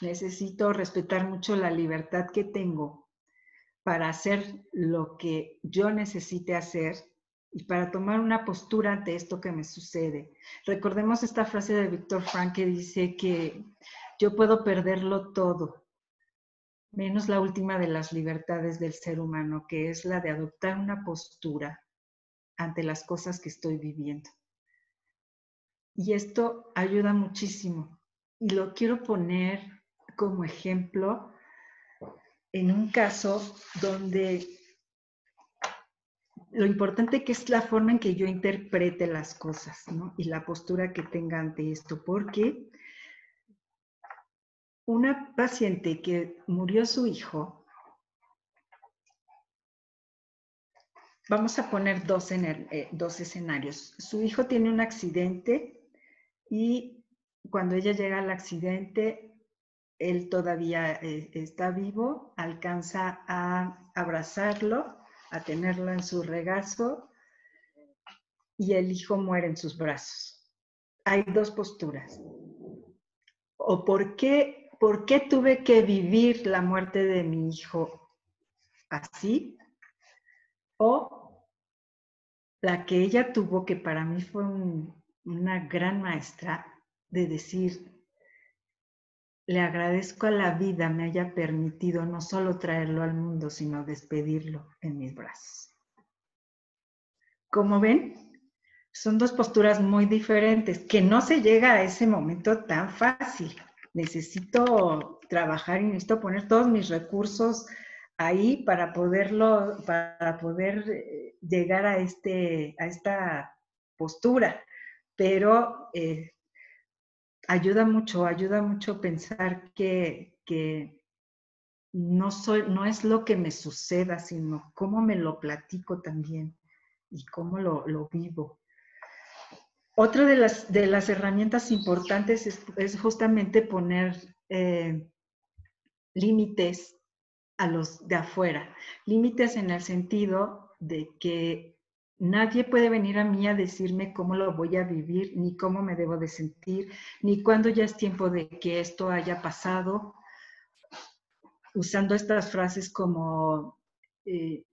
Necesito respetar mucho la libertad que tengo para hacer lo que yo necesite hacer y para tomar una postura ante esto que me sucede. Recordemos esta frase de Víctor Frank que dice que yo puedo perderlo todo, menos la última de las libertades del ser humano, que es la de adoptar una postura ante las cosas que estoy viviendo. Y esto ayuda muchísimo. Y lo quiero poner como ejemplo en un caso donde lo importante que es la forma en que yo interprete las cosas, ¿no? Y la postura que tenga ante esto, porque una paciente que murió su hijo, vamos a poner dos, eh, dos escenarios. Su hijo tiene un accidente y cuando ella llega al accidente, él todavía eh, está vivo, alcanza a abrazarlo a tenerlo en su regazo y el hijo muere en sus brazos. Hay dos posturas. ¿O por qué, por qué tuve que vivir la muerte de mi hijo así? O la que ella tuvo, que para mí fue una gran maestra, de decir, le agradezco a la vida me haya permitido no solo traerlo al mundo, sino despedirlo en mis brazos. Como ven, son dos posturas muy diferentes, que no se llega a ese momento tan fácil. Necesito trabajar y necesito poner todos mis recursos ahí para poderlo, para poder eh, llegar a, este, a esta postura. Pero eh, ayuda mucho, ayuda mucho pensar que, no, soy, no es lo que me suceda, sino cómo me lo platico también y cómo lo, vivo. Otra de las, de las herramientas importantes es, justamente poner eh, límites a los de afuera. Límites en el sentido de que Nadie puede venir a mí a decirme cómo lo voy a vivir, ni cómo me debo de sentir, ni cuándo ya es tiempo de que esto haya pasado, usando estas frases como, eh,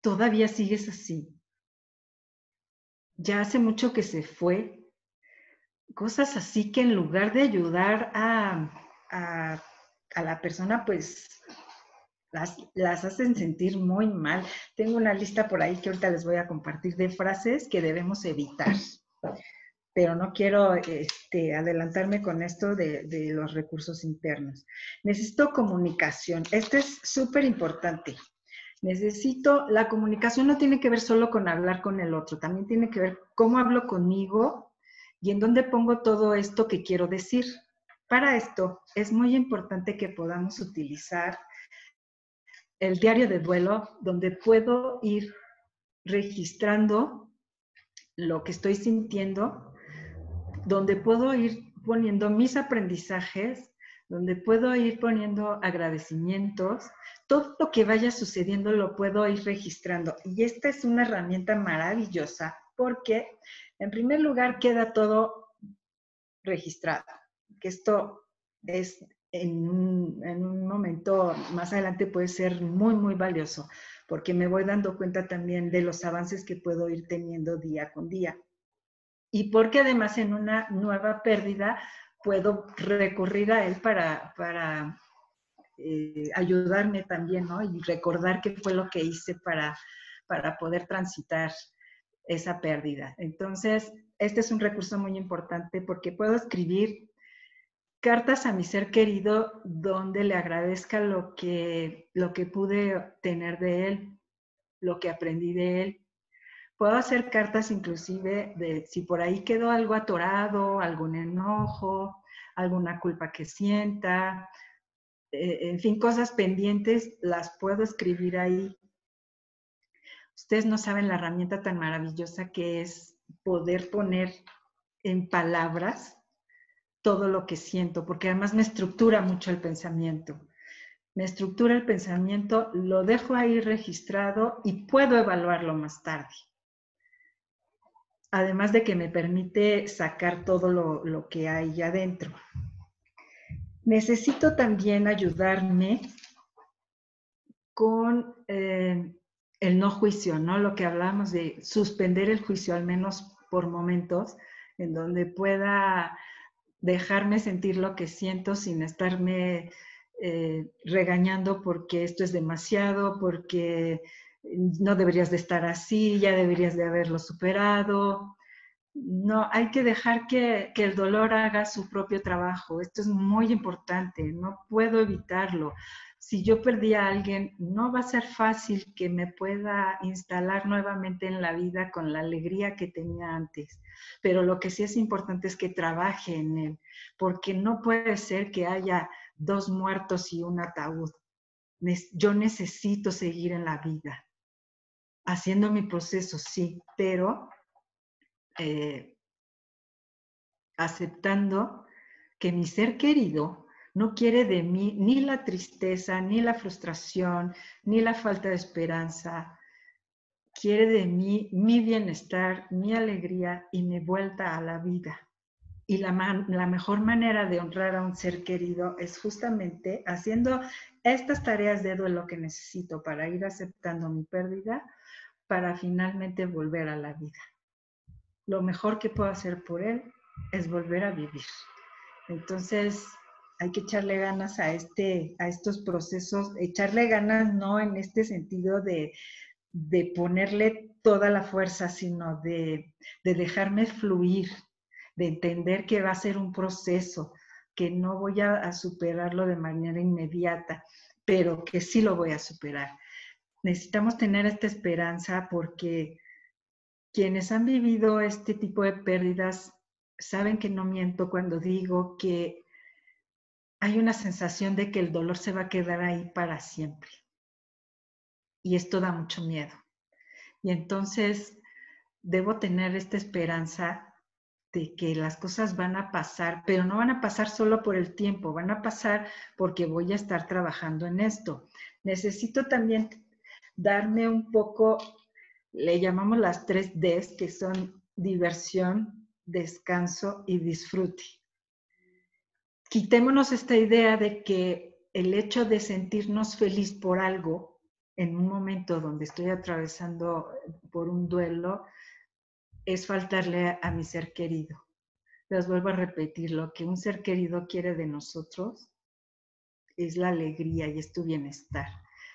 todavía sigues así, ya hace mucho que se fue, cosas así que en lugar de ayudar a, a, a la persona, pues las, hacen sentir muy mal. Tengo una lista por ahí que ahorita les voy a compartir de frases que debemos evitar. Pero no quiero este, adelantarme con esto de, los recursos internos. Necesito comunicación. Esto es súper importante. Necesito, la comunicación no tiene que ver solo con hablar con el otro, también tiene que ver cómo hablo conmigo y en dónde pongo todo esto que quiero decir. Para esto es muy importante que podamos utilizar el diario de duelo, donde puedo ir registrando lo que estoy sintiendo, donde puedo ir poniendo mis aprendizajes, donde puedo ir poniendo agradecimientos, todo lo que vaya sucediendo lo puedo ir registrando. Y esta es una herramienta maravillosa porque, en primer lugar, queda todo registrado, que esto es en un, momento más adelante puede ser muy, muy valioso, porque me voy dando cuenta también de los avances que puedo ir teniendo día con día. Y porque además en una nueva pérdida puedo recurrir a él para, para eh, ayudarme también, ¿no? Y recordar qué fue lo que hice para, para poder transitar esa pérdida. Entonces, este es un recurso muy importante porque puedo escribir cartas a mi ser querido donde le agradezca lo que, lo que pude tener de él, lo que aprendí de él. Puedo hacer cartas inclusive de si por ahí quedó algo atorado, algún enojo, alguna culpa que sienta, eh, en fin, cosas pendientes, las puedo escribir ahí. Ustedes no saben la herramienta tan maravillosa que es poder poner en palabras todo lo que siento, porque además me estructura mucho el pensamiento. Me estructura el pensamiento, lo dejo ahí registrado y puedo evaluarlo más tarde. además de que me permite sacar todo lo, que hay adentro. Necesito también ayudarme con eh, el no juicio, ¿no? Lo que hablamos de suspender el juicio, al menos por momentos, en donde pueda dejarme sentir lo que siento sin estarme eh, regañando porque esto es demasiado, porque no deberías de estar así, ya deberías de haberlo superado. No, hay que dejar que, que, el dolor haga su propio trabajo. Esto es muy importante, no puedo evitarlo si yo perdí a alguien, no va a ser fácil que me pueda instalar nuevamente en la vida con la alegría que tenía antes. Pero lo que sí es importante es que trabaje en él, porque no puede ser que haya dos muertos y un ataúd. Yo necesito seguir en la vida, haciendo mi proceso, sí, pero eh, aceptando que mi ser querido no quiere de mí ni la tristeza, ni la frustración, ni la falta de esperanza. Quiere de mí mi bienestar, mi alegría y mi vuelta a la vida. Y la, la, mejor manera de honrar a un ser querido es justamente haciendo estas tareas de duelo que necesito para ir aceptando mi pérdida, para finalmente volver a la vida. Lo mejor que puedo hacer por él es volver a vivir. Entonces, hay que echarle ganas a, este, a estos procesos, echarle ganas no en este sentido de, ponerle toda la fuerza, sino de, dejarme fluir, de entender que va a ser un proceso, que no voy a, superarlo de manera inmediata, pero que sí lo voy a superar. Necesitamos tener esta esperanza porque quienes han vivido este tipo de pérdidas saben que no miento cuando digo que hay una sensación de que el dolor se va a quedar ahí para siempre. Y esto da mucho miedo. Y entonces debo tener esta esperanza de que las cosas van a pasar, pero no van a pasar solo por el tiempo, van a pasar porque voy a estar trabajando en esto. Necesito también darme un poco, le llamamos las tres Ds, que son diversión, descanso y disfrute quitémonos esta idea de que el hecho de sentirnos feliz por algo en un momento donde estoy atravesando por un duelo es faltarle a, mi ser querido. Les vuelvo a repetir, lo que un ser querido quiere de nosotros es la alegría y es tu bienestar.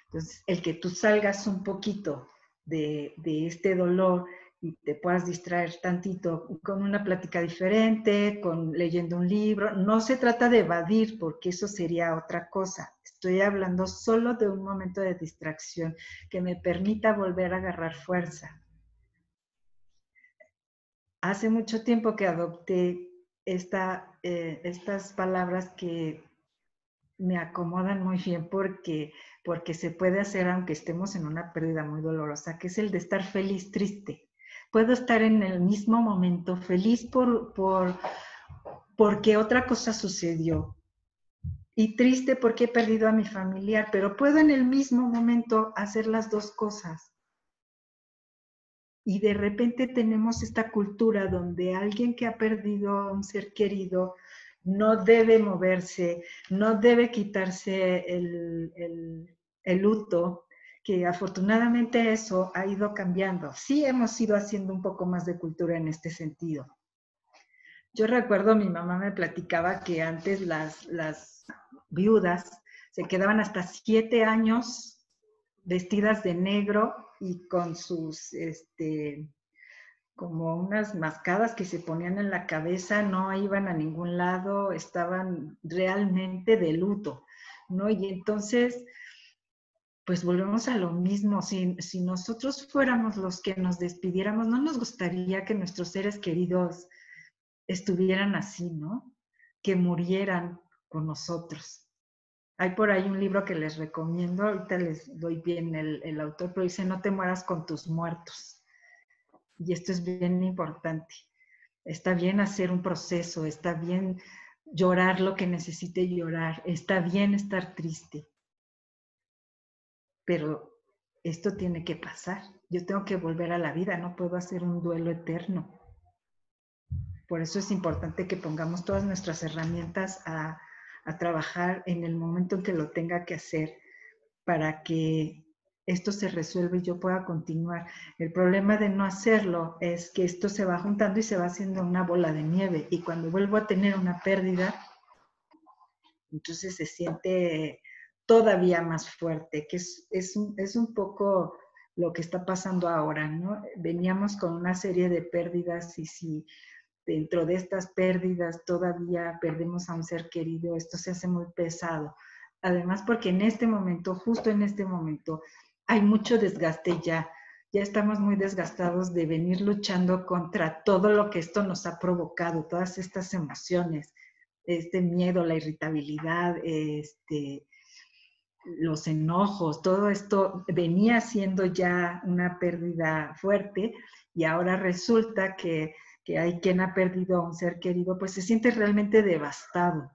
Entonces, el que tú salgas un poquito de, este dolor y te puedas distraer tantito con una plática diferente, con leyendo un libro. No se trata de evadir, porque eso sería otra cosa. Estoy hablando solo de un momento de distracción que me permita volver a agarrar fuerza. Hace mucho tiempo que adopté esta, eh, estas palabras que me acomodan muy bien porque, porque se puede hacer aunque estemos en una pérdida muy dolorosa, que es el de estar feliz, triste puedo estar en el mismo momento feliz por, por, porque otra cosa sucedió y triste porque he perdido a mi familiar, pero puedo en el mismo momento hacer las dos cosas. Y de repente tenemos esta cultura donde alguien que ha perdido a un ser querido no debe moverse, no debe quitarse el, el, el luto, que afortunadamente eso ha ido cambiando. Sí hemos ido haciendo un poco más de cultura en este sentido. Yo recuerdo, mi mamá me platicaba que antes las, las viudas se quedaban hasta siete años vestidas de negro y con sus, este, como unas mascadas que se ponían en la cabeza, no iban a ningún lado, estaban realmente de luto, ¿no? Y entonces pues volvemos a lo mismo. Si, nosotros fuéramos los que nos despidiéramos, no nos gustaría que nuestros seres queridos estuvieran así, ¿no? Que murieran con nosotros. Hay por ahí un libro que les recomiendo, ahorita les doy bien el, el autor, pero dice, no te mueras con tus muertos. Y esto es bien importante. Está bien hacer un proceso, está bien llorar lo que necesite llorar, está bien estar triste, pero esto tiene que pasar. Yo tengo que volver a la vida, no puedo hacer un duelo eterno. Por eso es importante que pongamos todas nuestras herramientas a, trabajar en el momento en que lo tenga que hacer para que esto se resuelva y yo pueda continuar. El problema de no hacerlo es que esto se va juntando y se va haciendo una bola de nieve y cuando vuelvo a tener una pérdida, entonces se siente todavía más fuerte, que es, es, es un poco lo que está pasando ahora, ¿no? Veníamos con una serie de pérdidas y si dentro de estas pérdidas todavía perdemos a un ser querido, esto se hace muy pesado. Además, porque en este momento, justo en este momento, hay mucho desgaste ya. Ya estamos muy desgastados de venir luchando contra todo lo que esto nos ha provocado, todas estas emociones, este miedo, la irritabilidad, este, los enojos, todo esto venía siendo ya una pérdida fuerte y ahora resulta que, hay quien ha perdido a un ser querido, pues se siente realmente devastado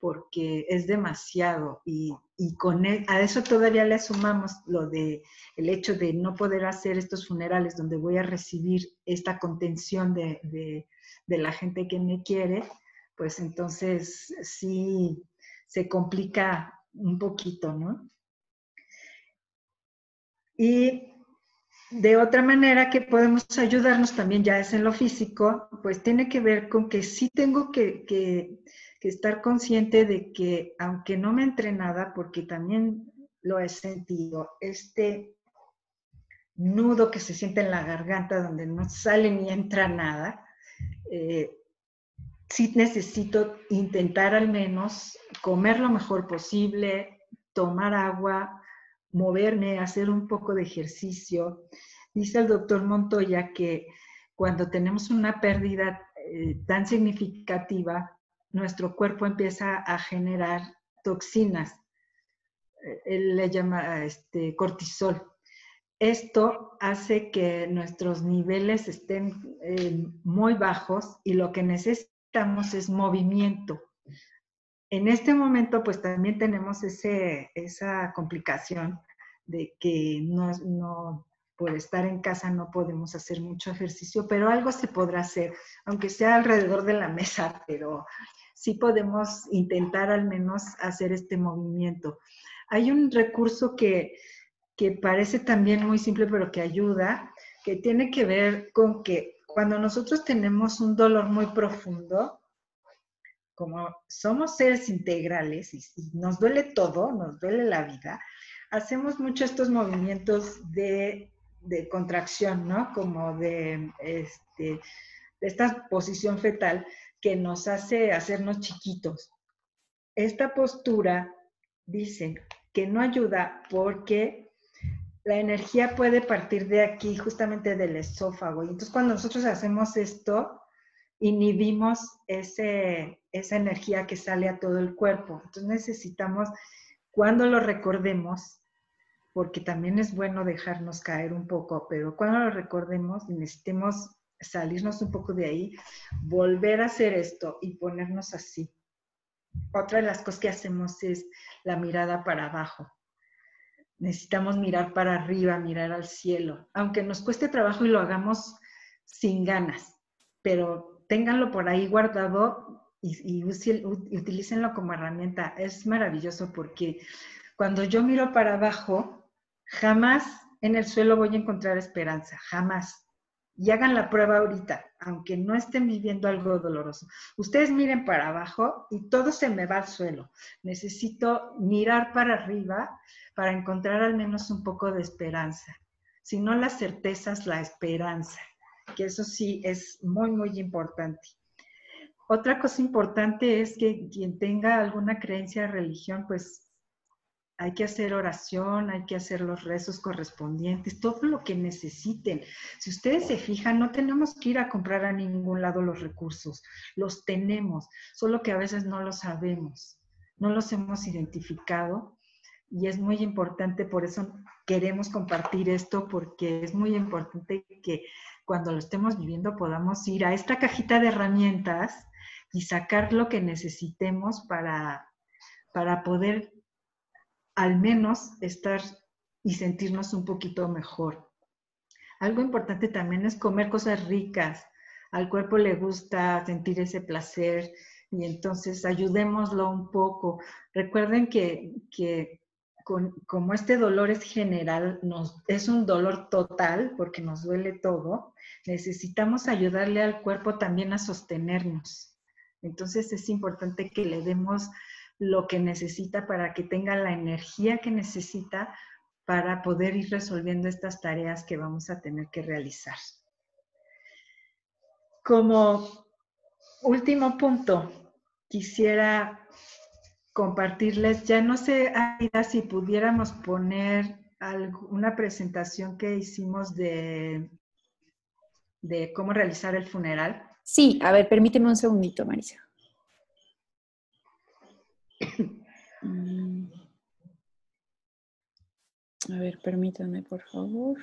porque es demasiado y, con e, a eso todavía le sumamos lo de el hecho de no poder hacer estos funerales donde voy a recibir esta contención de, de la gente que me quiere, pues entonces sí se complica un poquito, ¿no? Y de otra manera que podemos ayudarnos también ya es en lo físico, pues tiene que ver con que sí tengo que, que, estar consciente de que aunque no me entre nada, porque también lo he sentido, este nudo que se siente en la garganta donde no sale ni entra nada, eh, sí necesito intentar al menos comer lo mejor posible, tomar agua, moverme, hacer un poco de ejercicio. Dice el doctor Montoya que cuando tenemos una pérdida eh, tan significativa, nuestro cuerpo empieza a generar toxinas. Eh, él le llama este, cortisol. Esto hace que nuestros niveles estén eh, muy bajos y lo que necesitamos es movimiento. En este momento, pues también tenemos ese, esa complicación de que no, no, por estar en casa no podemos hacer mucho ejercicio, pero algo se podrá hacer, aunque sea alrededor de la mesa, pero sí podemos intentar al menos hacer este movimiento. Hay un recurso que, que parece también muy simple, pero que ayuda, que tiene que ver con que cuando nosotros tenemos un dolor muy profundo, como somos seres integrales y, nos duele todo, nos duele la vida, hacemos mucho estos movimientos de, contracción, ¿no? Como de, este, de esta posición fetal que nos hace hacernos chiquitos. Esta postura, dicen, que no ayuda porque la energía puede partir de aquí, justamente del esófago. Y entonces cuando nosotros hacemos esto, inhibimos ese, esa energía que sale a todo el cuerpo. Entonces necesitamos, cuando lo recordemos, porque también es bueno dejarnos caer un poco, pero cuando lo recordemos necesitemos salirnos un poco de ahí, volver a hacer esto y ponernos así. Otra de las cosas que hacemos es la mirada para abajo necesitamos mirar para arriba, mirar al cielo, aunque nos cueste trabajo y lo hagamos sin ganas, pero ténganlo por ahí guardado y, utilícenlo como herramienta. Es maravilloso porque cuando yo miro para abajo, jamás en el suelo voy a encontrar esperanza, jamás. Y hagan la prueba ahorita, aunque no estén viviendo algo doloroso. Ustedes miren para abajo y todo se me va al suelo. Necesito mirar para arriba para encontrar al menos un poco de esperanza. Si no las certezas, la esperanza, que eso sí es muy, muy importante. Otra cosa importante es que quien tenga alguna creencia de religión, pues hay que hacer oración, hay que hacer los rezos correspondientes, todo lo que necesiten. Si ustedes se fijan, no tenemos que ir a comprar a ningún lado los recursos, los tenemos, solo que a veces no lo sabemos, no los hemos identificado y es muy importante, por eso queremos compartir esto, porque es muy importante que cuando lo estemos viviendo podamos ir a esta cajita de herramientas y sacar lo que necesitemos para, para poder al menos estar y sentirnos un poquito mejor. Algo importante también es comer cosas ricas, al cuerpo le gusta sentir ese placer y entonces ayudémoslo un poco. Recuerden que, como este dolor es general, es un dolor total porque nos duele todo, necesitamos ayudarle al cuerpo también a sostenernos. Entonces es importante que le demos lo que necesita para que tenga la energía que necesita para poder ir resolviendo estas tareas que vamos a tener que realizar. Como último punto, quisiera compartirles, ya no sé, Aida, si pudiéramos poner una presentación que hicimos de, de cómo realizar el funeral. Sí, a ver, permíteme un segundito, Marisa. Mm. A ver, permítanme, por favor.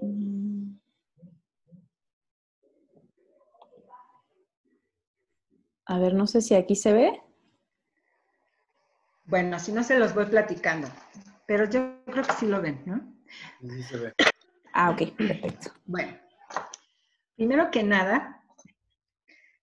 Mm. A ver, no sé si aquí se ve. Bueno, si no se los voy platicando, pero yo creo que sí lo ven, ¿no? Sí se ve. Ah, ok, perfecto. Bueno, primero que nada,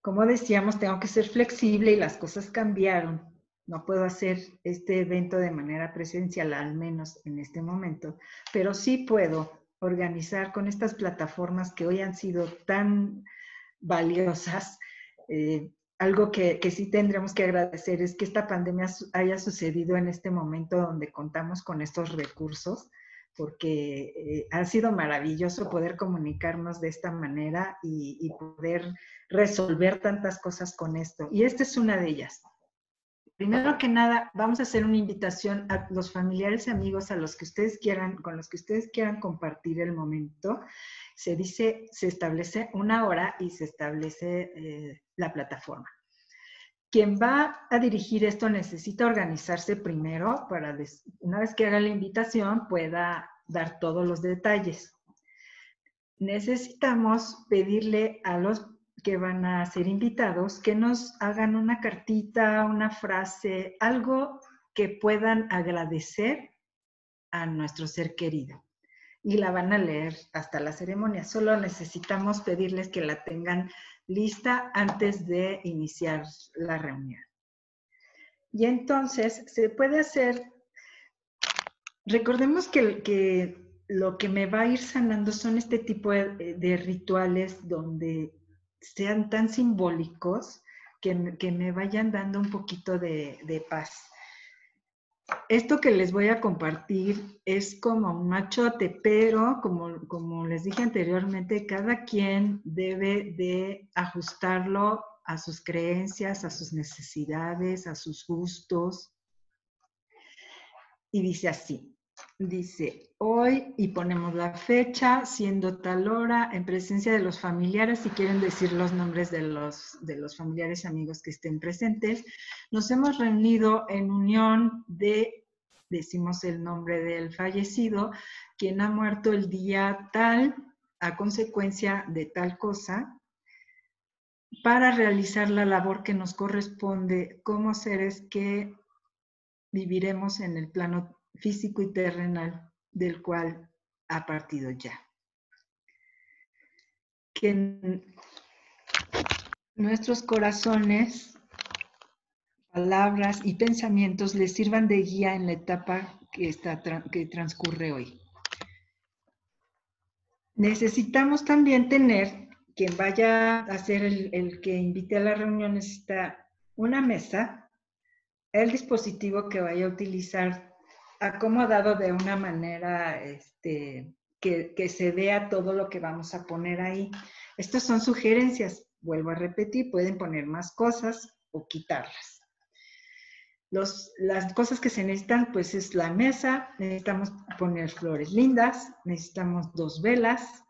como decíamos, tengo que ser flexible y las cosas cambiaron. No puedo hacer este evento de manera presencial, al menos en este momento, pero sí puedo organizar con estas plataformas que hoy han sido tan valiosas. Eh, algo que, que, sí tendremos que agradecer es que esta pandemia haya sucedido en este momento donde contamos con estos recursos, porque eh, ha sido maravilloso poder comunicarnos de esta manera y, y poder resolver tantas cosas con esto. Y esta es una de ellas. Primero que nada, vamos a hacer una invitación a los familiares y amigos a los que ustedes quieran, con los que ustedes quieran compartir el momento. Se dice, se establece una hora y se establece eh, la plataforma. Quien va a dirigir esto necesita organizarse primero para, una vez que haga la invitación, pueda dar todos los detalles. Necesitamos pedirle a los que van a ser invitados, que nos hagan una cartita, una frase, algo que puedan agradecer a nuestro ser querido. Y la van a leer hasta la ceremonia. Solo necesitamos pedirles que la tengan lista antes de iniciar la reunión. Y entonces se puede hacer, recordemos que, que lo que me va a ir sanando son este tipo de rituales donde sean tan simbólicos que, me vayan dando un poquito de, paz. Esto que les voy a compartir es como un machote, pero como, como les dije anteriormente, cada quien debe de ajustarlo a sus creencias, a sus necesidades, a sus gustos. Y dice así, Dice, hoy y ponemos la fecha, siendo tal hora, en presencia de los familiares, si quieren decir los nombres de los, de los familiares amigos que estén presentes, nos hemos reunido en unión de, decimos el nombre del fallecido, quien ha muerto el día tal, a consecuencia de tal cosa, para realizar la labor que nos corresponde como seres que viviremos en el plano físico y terrenal del cual ha partido ya. Que nuestros corazones, palabras y pensamientos les sirvan de guía en la etapa que, está, que transcurre hoy. Necesitamos también tener, quien vaya a ser el, el que invite a la reunión, necesita una mesa, el dispositivo que vaya a utilizar acomodado de una manera este, que, se vea todo lo que vamos a poner ahí. Estas son sugerencias, vuelvo a repetir, pueden poner más cosas o quitarlas. las cosas que se necesitan, pues es la mesa, necesitamos poner flores lindas, necesitamos dos velas,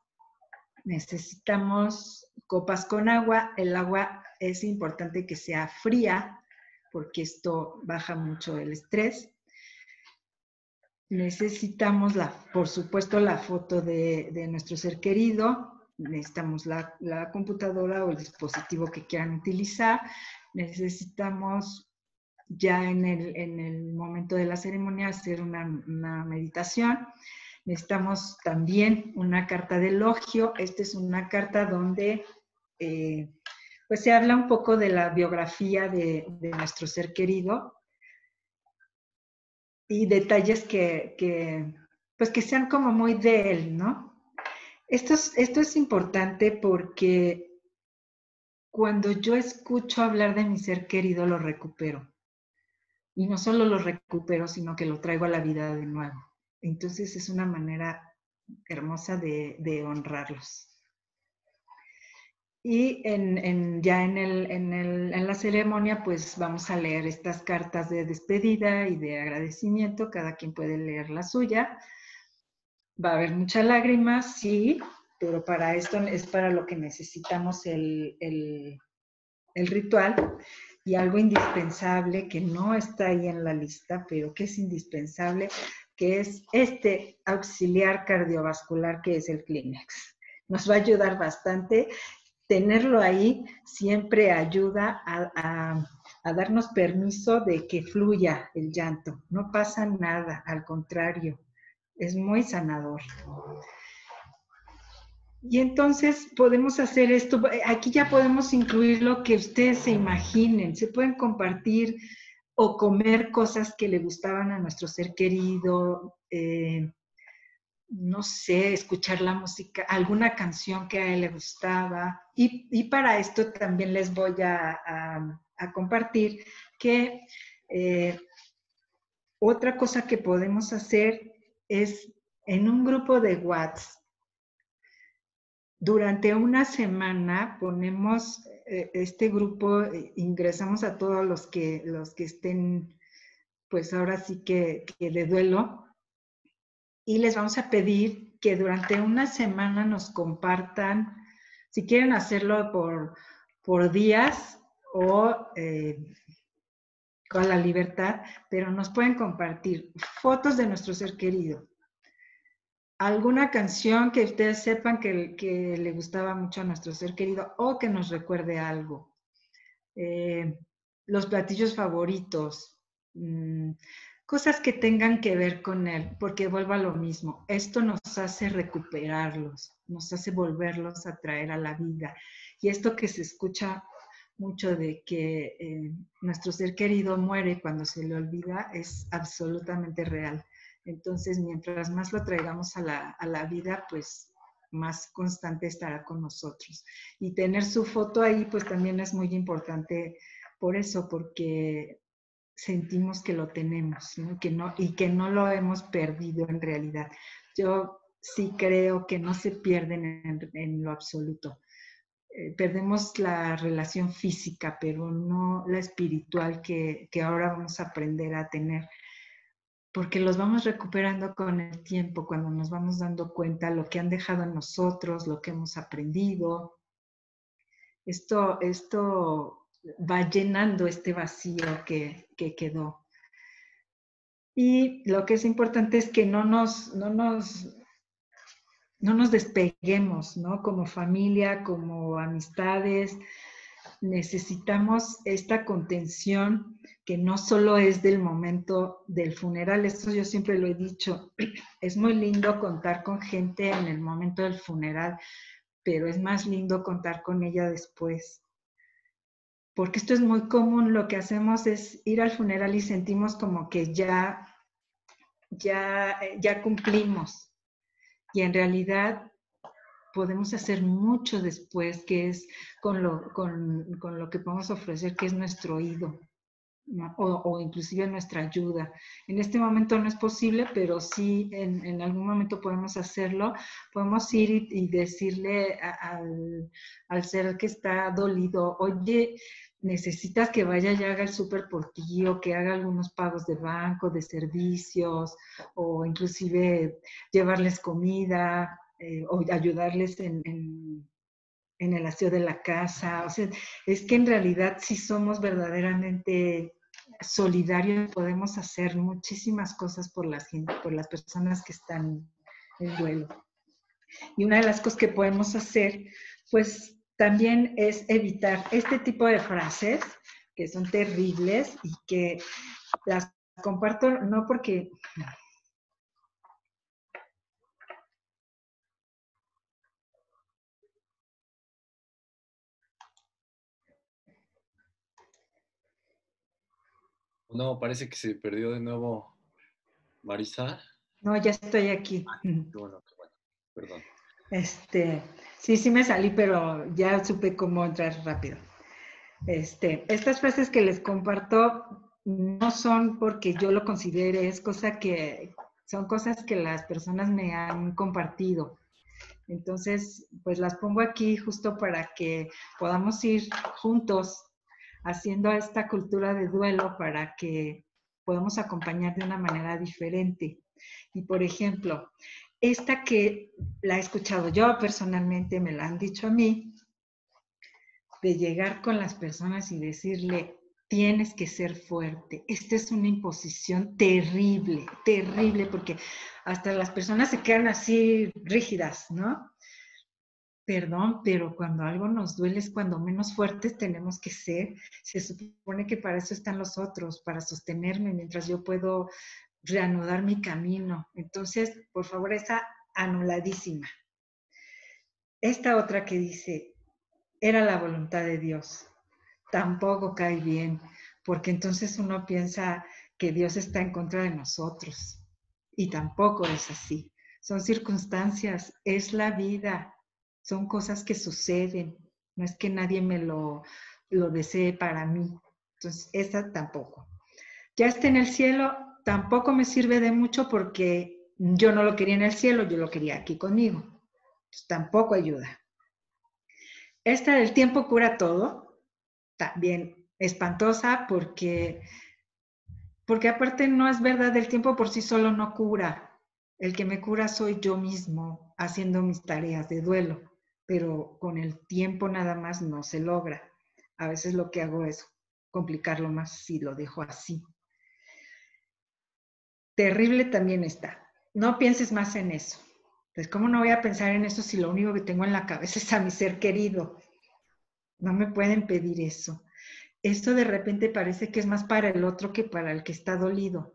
necesitamos copas con agua. El agua es importante que sea fría porque esto baja mucho el estrés. Necesitamos, la, por supuesto, la foto de, nuestro ser querido, necesitamos la, computadora o el dispositivo que quieran utilizar, necesitamos ya en el, momento de la ceremonia hacer una, meditación. Necesitamos también una carta de elogio. Esta es una carta donde eh, pues se habla un poco de la biografía de, nuestro ser querido y detalles que, pues que sean como muy de él, ¿no? Esto esto es importante porque cuando yo escucho hablar de mi ser querido, lo recupero. Y no solo lo recupero, sino que lo traigo a la vida de nuevo. Entonces es una manera hermosa de, honrarlos. Y en, ya en, el, en, la ceremonia, pues vamos a leer estas cartas de despedida y de agradecimiento. Cada quien puede leer la suya. Va a haber muchas lágrimas, sí, pero para esto es para lo que necesitamos el, el ritual y algo indispensable que no está ahí en la lista, pero que es indispensable, que es este auxiliar cardiovascular que es el Kleenex. Nos va a ayudar bastante. Tenerlo ahí siempre ayuda a, a darnos permiso de que fluya el llanto. No pasa nada, al contrario, es muy sanador. Y entonces podemos hacer esto, aquí ya podemos incluir lo que ustedes se imaginen, se pueden compartir o comer cosas que le gustaban a nuestro ser querido, eh, no sé, escuchar la música, alguna canción que a él le gustaba. Y, para esto también les voy a, compartir que eh, otra cosa que podemos hacer es en un grupo de WhatsApp durante una semana ponemos eh, este grupo, eh, ingresamos a todos los que, los que estén, pues ahora sí que, de duelo, y les vamos a pedir que durante una semana nos compartan, si quieren hacerlo por, por días o eh, con la libertad, pero nos pueden compartir fotos de nuestro ser querido, alguna canción que ustedes sepan que, que, le gustaba mucho a nuestro ser querido o que nos recuerde algo. Eh, los platillos favoritos, mm, cosas que tengan que ver con él, porque vuelva a lo mismo. Esto nos hace recuperarlos, nos hace volverlos a traer a la vida. Y esto que se escucha mucho de que eh, nuestro ser querido muere cuando se le olvida es absolutamente real. Entonces, mientras más lo traigamos a la, vida, pues más constante estará con nosotros. Y tener su foto ahí, pues también es muy importante por eso, porque sentimos que lo tenemos Que no, y que no lo hemos perdido en realidad. Yo sí creo que no se pierden en, lo absoluto. Eh, perdemos la relación física, pero no la espiritual que, que ahora vamos a aprender a tener porque los vamos recuperando con el tiempo, cuando nos vamos dando cuenta lo que han dejado en nosotros, lo que hemos aprendido. Esto, esto va llenando este vacío que, quedó. Y lo que es importante es que no nos, no nos, no nos despeguemos, ¿no? Como familia, como amistades, necesitamos esta contención que no solo es del momento del funeral, esto yo siempre lo he dicho, es muy lindo contar con gente en el momento del funeral, pero es más lindo contar con ella después. Porque esto es muy común, lo que hacemos es ir al funeral y sentimos como que ya, ya, ya cumplimos. Y en realidad podemos hacer mucho después, que es con lo, con, lo que podemos ofrecer, que es nuestro oído. O, inclusive nuestra ayuda. En este momento no es posible, pero sí en, algún momento podemos hacerlo. Podemos ir y, decirle al, al, ser que está dolido, oye, necesitas que vaya y haga el súper por ti o que haga algunos pagos de banco, de servicios o inclusive llevarles comida eh, o ayudarles en, en, el aseo de la casa. O sea, es que en realidad si somos verdaderamente solidarios podemos hacer muchísimas cosas por las, por las personas que están en duelo. Y una de las cosas que podemos hacer, pues también es evitar este tipo de frases que son terribles y que las comparto no porque No, parece que se perdió de nuevo Marisa. No, ya estoy aquí. Ah, bueno, bueno, perdón. Este, sí, sí me salí, pero ya supe cómo entrar rápido. Este, estas frases que les comparto no son porque yo lo considere, es cosa que son cosas que las personas me han compartido. Entonces, pues las pongo aquí justo para que podamos ir juntos haciendo esta cultura de duelo para que podamos acompañar de una manera diferente. Y por ejemplo, esta que la he escuchado yo personalmente, me la han dicho a mí, de llegar con las personas y decirle, tienes que ser fuerte. Esta es una imposición terrible, terrible, porque hasta las personas se quedan así rígidas, ¿no? Perdón, pero cuando algo nos duele es cuando menos fuertes tenemos que ser. Se supone que para eso están los otros, para sostenerme mientras yo puedo reanudar mi camino. Entonces, por favor, esa anuladísima. Esta otra que dice, era la voluntad de Dios, tampoco cae bien, porque entonces uno piensa que Dios está en contra de nosotros y tampoco es así. Son circunstancias, es la vida, son cosas que suceden, no es que nadie me lo, lo desee para mí. Entonces, esa tampoco. Ya está en el cielo, tampoco me sirve de mucho porque yo no lo quería en el cielo, yo lo quería aquí conmigo. Tampoco ayuda. Esta del tiempo cura todo, también espantosa porque, porque aparte no es verdad, el tiempo por sí solo no cura. El que me cura soy yo mismo haciendo mis tareas de duelo pero con el tiempo nada más no se logra. A veces lo que hago es complicarlo más si lo dejo así. Terrible también está. No pienses más en eso. Pues, ¿cómo no voy a pensar en eso si lo único que tengo en la cabeza es a mi ser querido? No me pueden pedir eso. Esto de repente parece que es más para el otro que para el que está dolido.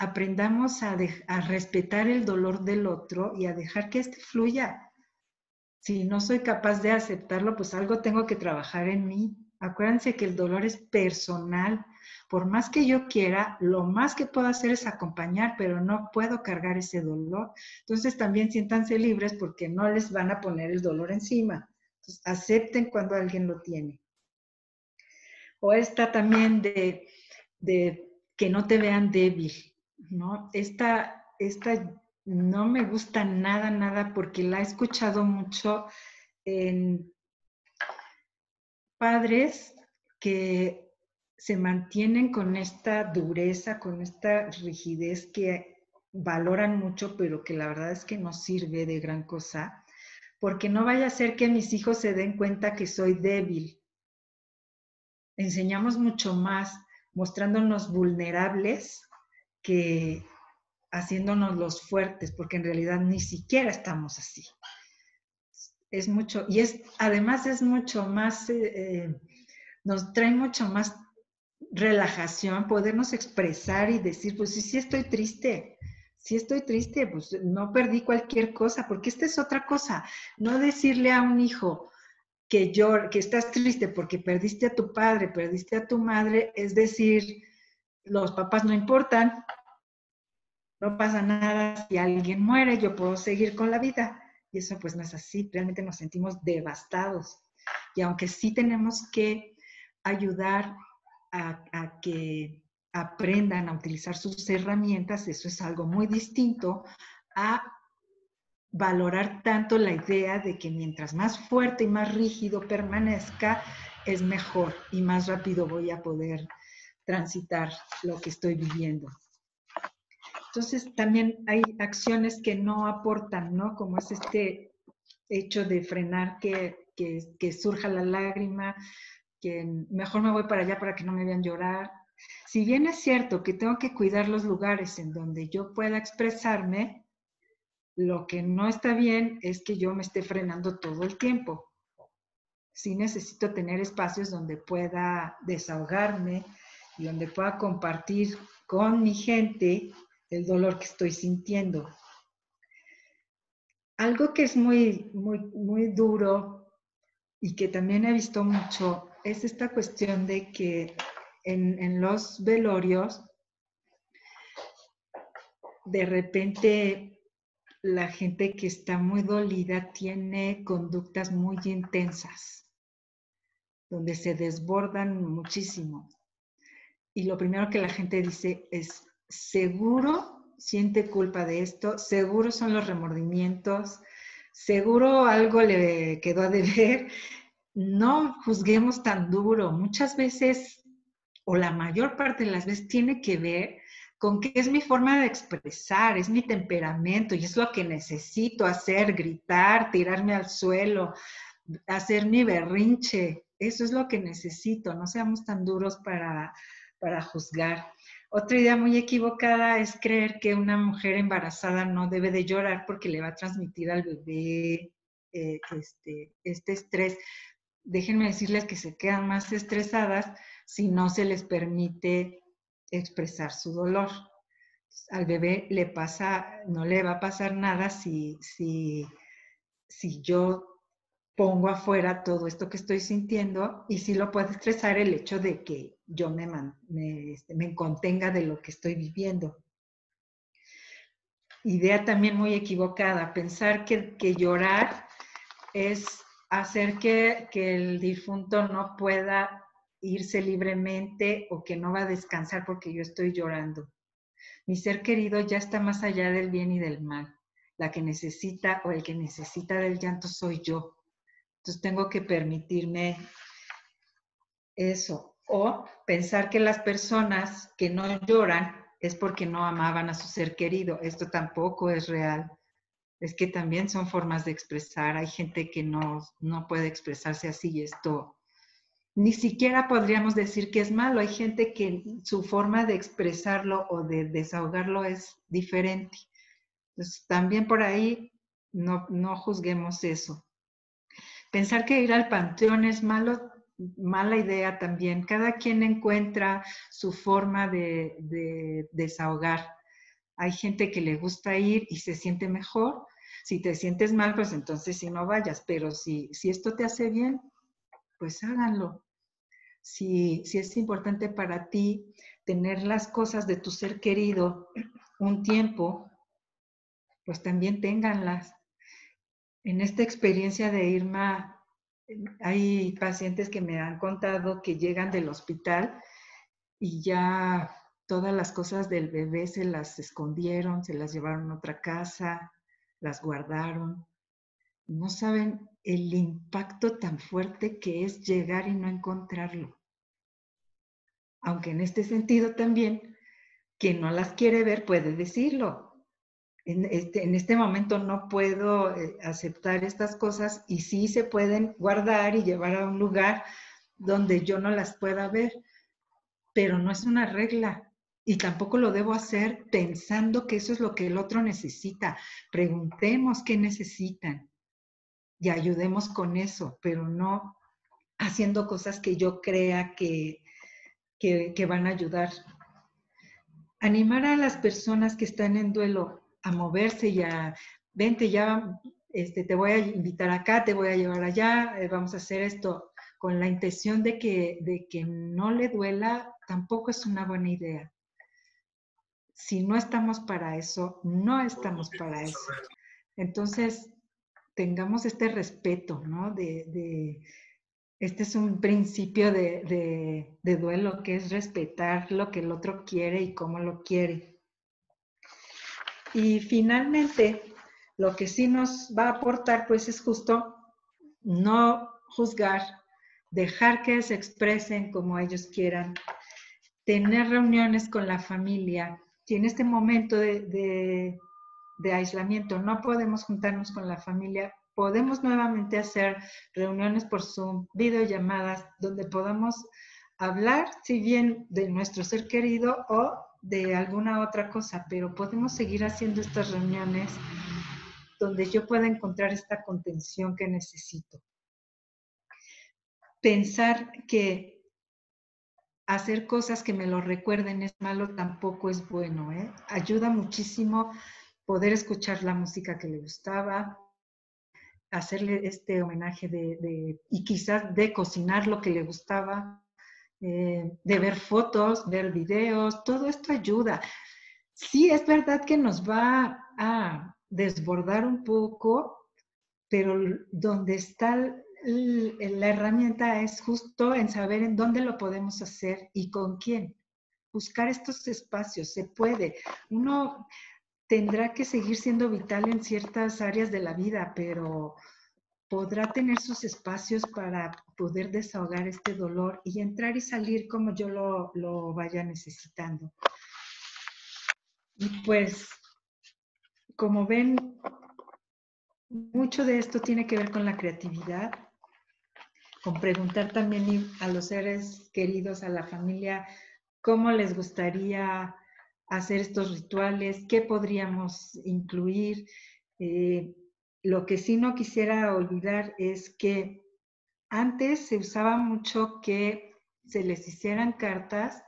aprendamos a, respetar el dolor del otro y a dejar que éste fluya si no soy capaz de aceptarlo, pues algo tengo que trabajar en mí. Acuérdense que el dolor es personal. Por más que yo quiera, lo más que puedo hacer es acompañar, pero no puedo cargar ese dolor. Entonces también siéntanse libres porque no les van a poner el dolor encima. Acepten cuando alguien lo tiene. O esta también de, de que no te vean débil, ¿no? Esta, esta no me gusta nada, nada, porque la he escuchado mucho en padres que se mantienen con esta dureza, con esta rigidez que valoran mucho, pero que la verdad es que no sirve de gran cosa, porque no vaya a ser que mis hijos se den cuenta que soy débil. Enseñamos mucho más mostrándonos vulnerables que haciéndonos los fuertes, porque en realidad ni siquiera estamos así. Es mucho, y es, además es mucho más, eh, eh, nos trae mucho más relajación, podernos expresar y decir, pues sí, sí estoy triste, sí estoy triste, pues no perdí cualquier cosa, porque esta es otra cosa, no decirle a un hijo que yo, que estás triste porque perdiste a tu padre, perdiste a tu madre, es decir, los papás no importan, no pasa nada, si alguien muere, yo puedo seguir con la vida. Y eso pues no es así, realmente nos sentimos devastados. Y aunque sí tenemos que ayudar a, que aprendan a utilizar sus herramientas, eso es algo muy distinto a valorar tanto la idea de que mientras más fuerte y más rígido permanezca, es mejor y más rápido voy a poder transitar lo que estoy viviendo. Entonces, también hay acciones que no aportan, ¿no? Como es este hecho de frenar que, surja la lágrima, mejor me voy para allá para que no me vean llorar. Si bien es cierto que tengo que cuidar los lugares en donde yo pueda expresarme, lo que no está bien es que yo me esté frenando todo el tiempo. Sí necesito tener espacios donde pueda desahogarme y donde pueda compartir con mi gente el dolor que estoy sintiendo. Algo que es muy, muy, muy duro y que también he visto mucho es esta cuestión de que en, los velorios, de repente la gente que está muy dolida tiene conductas muy intensas, donde se desbordan muchísimo. Y lo primero que la gente dice es, seguro siente culpa de esto, seguro son los remordimientos, seguro algo le quedó a deber. No juzguemos tan duro. Muchas veces o la mayor parte de las veces tiene que ver con que es mi forma de expresar, es mi temperamento y es lo que necesito hacer, gritar, tirarme al suelo, hacer mi berrinche. Eso es lo que necesito, no seamos tan duros para, para juzgar. Otra idea muy equivocada es creer que una mujer embarazada no debe de llorar porque le va a transmitir al bebé eh, este, este estrés. Déjenme decirles que se quedan más estresadas si no se les permite expresar su dolor. Al bebé le pasa, no le va a pasar nada si, si, si yo pongo afuera todo esto que estoy sintiendo y si lo puede expresar el hecho de que yo me, me, este, me contenga de lo que estoy viviendo. Idea también muy equivocada, pensar que, que llorar es hacer que, el difunto no pueda irse libremente o que no va a descansar porque yo estoy llorando. Mi ser querido ya está más allá del bien y del mal. La que necesita o el que necesita del llanto soy yo. Entonces tengo que permitirme eso. O pensar que las personas que no lloran es porque no amaban a su ser querido. Esto tampoco es real. Es que también son formas de expresar. Hay gente que no, no puede expresarse así y esto ni siquiera podríamos decir que es malo. Hay gente que su forma de expresarlo o de desahogarlo es diferente. Entonces, también por ahí no, no juzguemos eso. Pensar que ir al panteón es malo, mala idea también. Cada quien encuentra su forma de, de desahogar. Hay gente que le gusta ir y se siente mejor. Si te sientes mal, pues entonces si no vayas. Pero si, si esto te hace bien, pues háganlo si, es importante para ti tener las cosas de tu ser querido un tiempo, pues también ténganlas. En esta experiencia de Irma, hay pacientes que me han contado que llegan del hospital y ya todas las cosas del bebé se las escondieron, se las llevaron a otra casa, las guardaron. No saben el impacto tan fuerte que es llegar y no encontrarlo. Aunque en este sentido también, quien no las quiere ver puede decirlo. En este, en este momento no puedo eh, aceptar estas cosas y sí se pueden guardar y llevar a un lugar donde yo no las pueda ver, pero no es una regla. Y tampoco lo debo hacer pensando que eso es lo que el otro necesita. Preguntemos qué necesitan y ayudemos con eso, pero no haciendo cosas que yo crea que, que, van a ayudar. Animar a las personas que están en duelo a moverse y a, vente ya, este, te voy a invitar acá, te voy a llevar allá, eh, vamos a hacer esto, con la intención de que, de que no le duela, tampoco es una buena idea. Si no estamos para eso, no estamos para eso. Entonces, tengamos este respeto, ¿no? De, este es un principio de, duelo, que es respetar lo que el otro quiere y cómo lo quiere. Y finalmente, lo que sí nos va a aportar, pues es justo no juzgar, dejar que se expresen como ellos quieran, tener reuniones con la familia. Si en este momento de, de aislamiento no podemos juntarnos con la familia, podemos nuevamente hacer reuniones por Zoom, videollamadas, donde podamos hablar, si bien de nuestro ser querido o de alguna otra cosa, pero podemos seguir haciendo estas reuniones donde yo pueda encontrar esta contención que necesito. Pensar que hacer cosas que me lo recuerden es malo tampoco es bueno. ¿eh? Ayuda muchísimo poder escuchar la música que le gustaba, hacerle este homenaje de, y quizás de cocinar lo que le gustaba, eh, de ver fotos, ver videos, todo esto ayuda. Sí, es verdad que nos va a desbordar un poco, pero donde está la herramienta es justo en saber en dónde lo podemos hacer y con quién. Buscar estos espacios, se puede. Uno tendrá que seguir siendo vital en ciertas áreas de la vida, pero podrá tener sus espacios para poder desahogar este dolor y entrar y salir como yo lo, lo vaya necesitando. Y pues, como ven, mucho de esto tiene que ver con la creatividad, con preguntar también a los seres queridos, a la familia, cómo les gustaría hacer estos rituales, qué podríamos incluir. Eh, lo que sí no quisiera olvidar es que antes se usaba mucho que se les hicieran cartas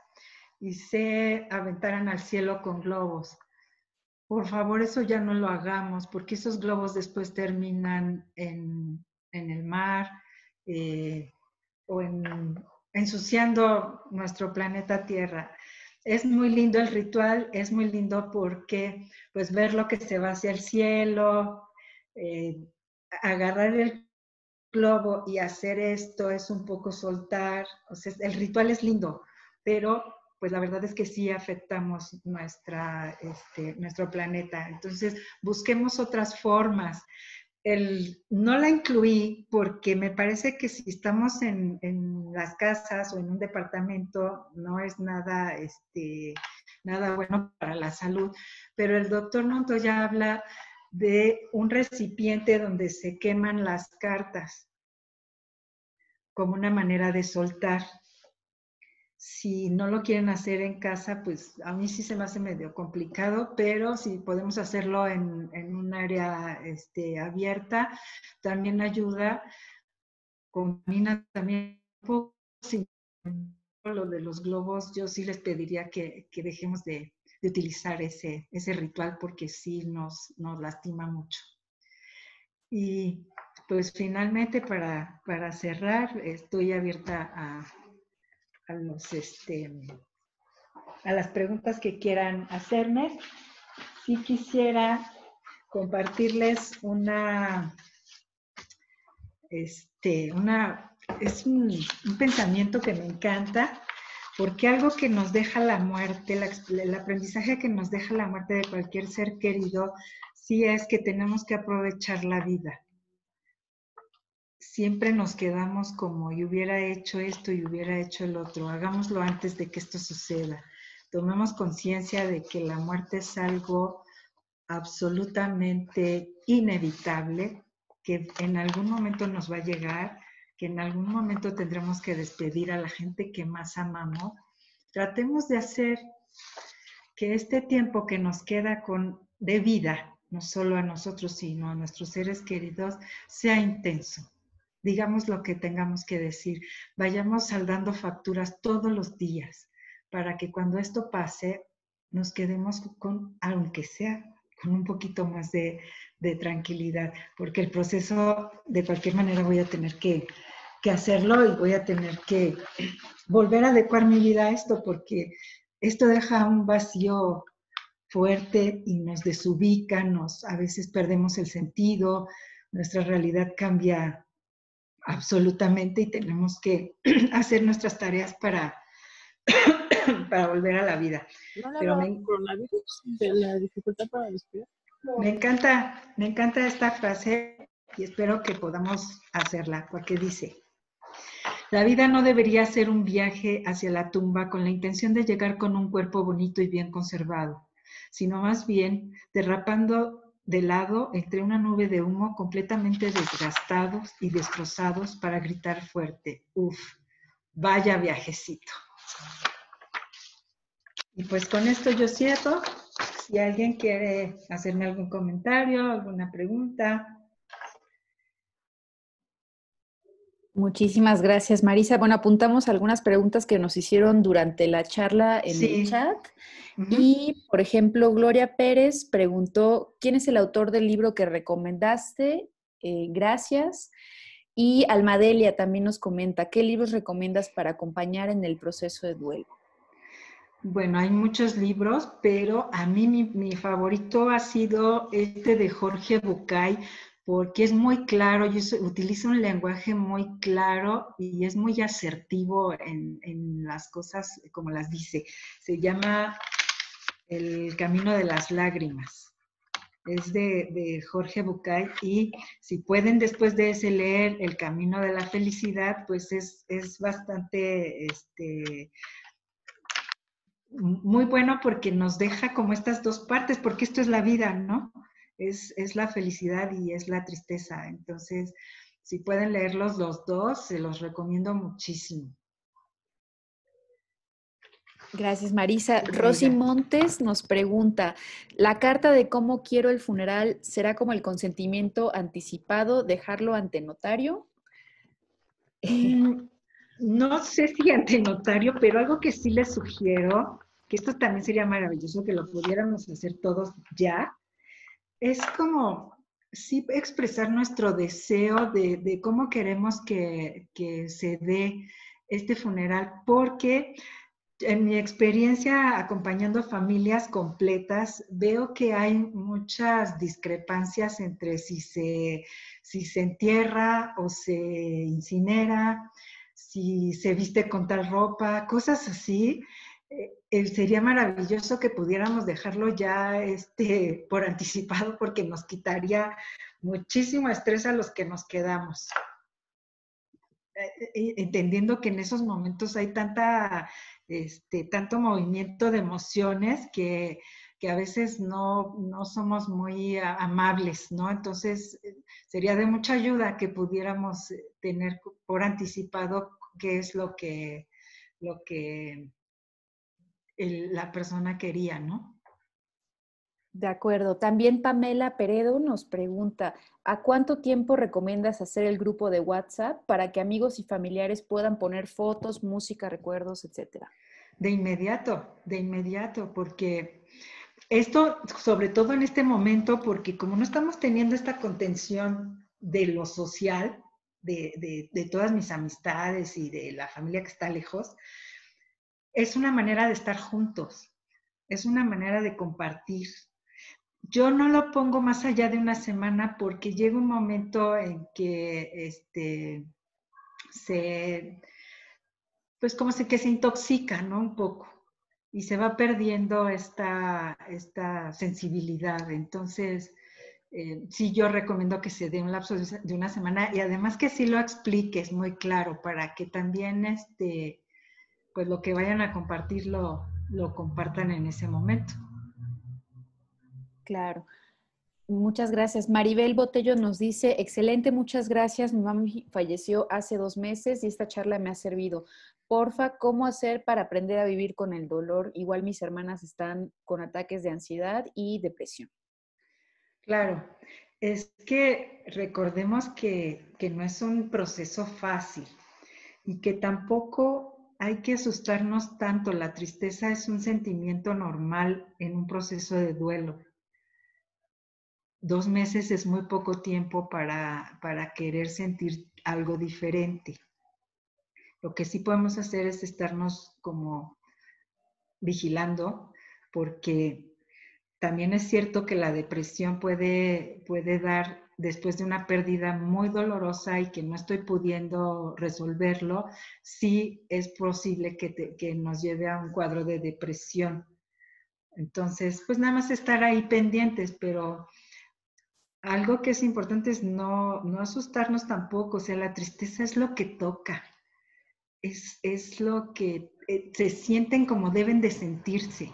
y se aventaran al cielo con globos. Por favor, eso ya no lo hagamos, porque esos globos después terminan en, el mar eh, o en, ensuciando nuestro planeta Tierra. Es muy lindo el ritual, es muy lindo porque pues ver lo que se va hacia el cielo, eh, agarrar el globo y hacer esto es un poco soltar, o el ritual es lindo, pero pues la verdad es que sí afectamos nuestra, este, nuestro planeta. Entonces, busquemos otras formas. No la incluí porque me parece que si estamos en, en, las casas o en un departamento, no es nada, este, nada bueno para la salud. Pero el doctor Montoya habla de un recipiente donde se queman las cartas como una manera de soltar. Si no lo quieren hacer en casa, pues a mí sí se me hace medio complicado, pero si podemos hacerlo en, un área este, abierta, también ayuda. Combina también un poco, lo de los globos, yo sí les pediría que dejemos de, de utilizar ese, ese ritual porque sí nos, nos lastima mucho. Y pues finalmente para, para cerrar, estoy abierta a, a, los, este, a las preguntas que quieran hacerme. Si quisiera compartirles una, este, una, es un pensamiento que me encanta porque algo que nos deja la muerte, el aprendizaje que nos deja la muerte de cualquier ser querido, sí es que tenemos que aprovechar la vida. Siempre nos quedamos como, y hubiera hecho esto y hubiera hecho el otro. Hagámoslo antes de que esto suceda. Tomemos conciencia de que la muerte es algo absolutamente inevitable, que en algún momento nos va a llegar que en algún momento tendremos que despedir a la gente que más amamos, tratemos de hacer que este tiempo que nos queda con, de vida, no solo a nosotros, sino a nuestros seres queridos, sea intenso. Digamos lo que tengamos que decir. Vayamos saldando facturas todos los días para que cuando esto pase nos quedemos con, aunque sea con un poquito más de, de tranquilidad, porque el proceso de cualquier manera voy a tener que que hacerlo y voy a tener que volver a adecuar mi vida a esto porque esto deja un vacío fuerte y nos desubica, nos, a veces perdemos el sentido, nuestra realidad cambia absolutamente y tenemos que hacer nuestras tareas para, para volver a la vida. Pero me, de la dificultad para Me encanta, me encanta esta frase y espero que podamos hacerla, porque dice, la vida no debería ser un viaje hacia la tumba con la intención de llegar con un cuerpo bonito y bien conservado, sino más bien derrapando de lado entre una nube de humo completamente desgastados y destrozados para gritar fuerte, uf, vaya viajecito. Y pues con esto yo cierro. Si alguien quiere hacerme algún comentario, alguna pregunta, Muchísimas gracias, Marisa. Bueno, apuntamos algunas preguntas que nos hicieron durante la charla en el chat. Y, por ejemplo, Gloria Pérez preguntó, ¿quién es el autor del libro que recomendaste? Eh, gracias. Y Almadelia también nos comenta, ¿qué libros recomiendas para acompañar en el proceso de duelo? Bueno, hay muchos libros, pero a mí mi, favorito ha sido este de Jorge Bucay, porque es muy claro, utiliza un lenguaje muy claro y es muy asertivo en, en las cosas como las dice. Se llama El Camino de las Lágrimas es de, Jorge Bucay y si pueden después de ese leer El Camino de la Felicidad, pues es, bastante este, muy bueno porque nos deja como estas dos partes, porque esto es la vida, ¿no? Es, es la felicidad y es la tristeza. Entonces, si pueden leerlos los dos, se los recomiendo muchísimo. Gracias, Marisa. Rosy Montes nos pregunta, ¿la carta de cómo quiero el funeral será como el consentimiento anticipado, dejarlo ante notario? Mm, no sé si ante notario, pero algo que sí les sugiero, que esto también sería maravilloso que lo pudiéramos hacer todos ya, es como sí expresar nuestro deseo de, cómo queremos que, que se dé este funeral, porque en mi experiencia acompañando familias completas, veo que hay muchas discrepancias entre si se, si se entierra o se incinera, si se viste con tal ropa, cosas así. Eh, eh, sería maravilloso que pudiéramos dejarlo ya este, por anticipado porque nos quitaría muchísimo estrés a los que nos quedamos. Eh, entendiendo que en esos momentos hay tanta este, tanto movimiento de emociones que, a veces no, somos muy amables, ¿no? Entonces, eh, sería de mucha ayuda que pudiéramos eh, tener por anticipado qué es lo que, lo que la persona quería, ¿no? De acuerdo. También Pamela Peredo nos pregunta, ¿a cuánto tiempo recomiendas hacer el grupo de WhatsApp para que amigos y familiares puedan poner fotos, música, recuerdos, etcétera? De inmediato, de inmediato, porque esto, sobre todo en este momento, porque como no estamos teniendo esta contención de lo social, de, de todas mis amistades y de la familia que está lejos, es una manera de estar juntos, es una manera de compartir, yo no lo pongo más allá de una semana porque llega un momento en que este, se, pues como se que se intoxica, ¿no? Un poco y se va perdiendo esta, esta sensibilidad. Entonces, eh, sí, yo recomiendo que se dé un lapso de una semana y además que sí lo expliques muy claro para que también, este, pues lo que vayan a compartir lo compartan en ese momento. Claro. Muchas gracias. Maribel Botello nos dice, excelente, muchas gracias. Mi mamá falleció hace dos meses y esta charla me ha servido. Porfa, ¿cómo hacer para aprender a vivir con el dolor? Igual mis hermanas están con ataques de ansiedad y depresión. Claro, es que recordemos que, que no es un proceso fácil y que tampoco hay que asustarnos tanto. La tristeza es un sentimiento normal en un proceso de duelo dos meses es muy poco tiempo para, querer sentir algo diferente. Lo que sí podemos hacer es estarnos como vigilando, porque también es cierto que la depresión puede, puede dar después de una pérdida muy dolorosa y que no estoy pudiendo resolverlo, sí es posible que, que nos lleve a un cuadro de depresión. Entonces, pues nada más estar ahí pendientes, pero algo que es importante es no, asustarnos tampoco, o sea, la tristeza es lo que toca, es, es lo que eh, se sienten como deben de sentirse.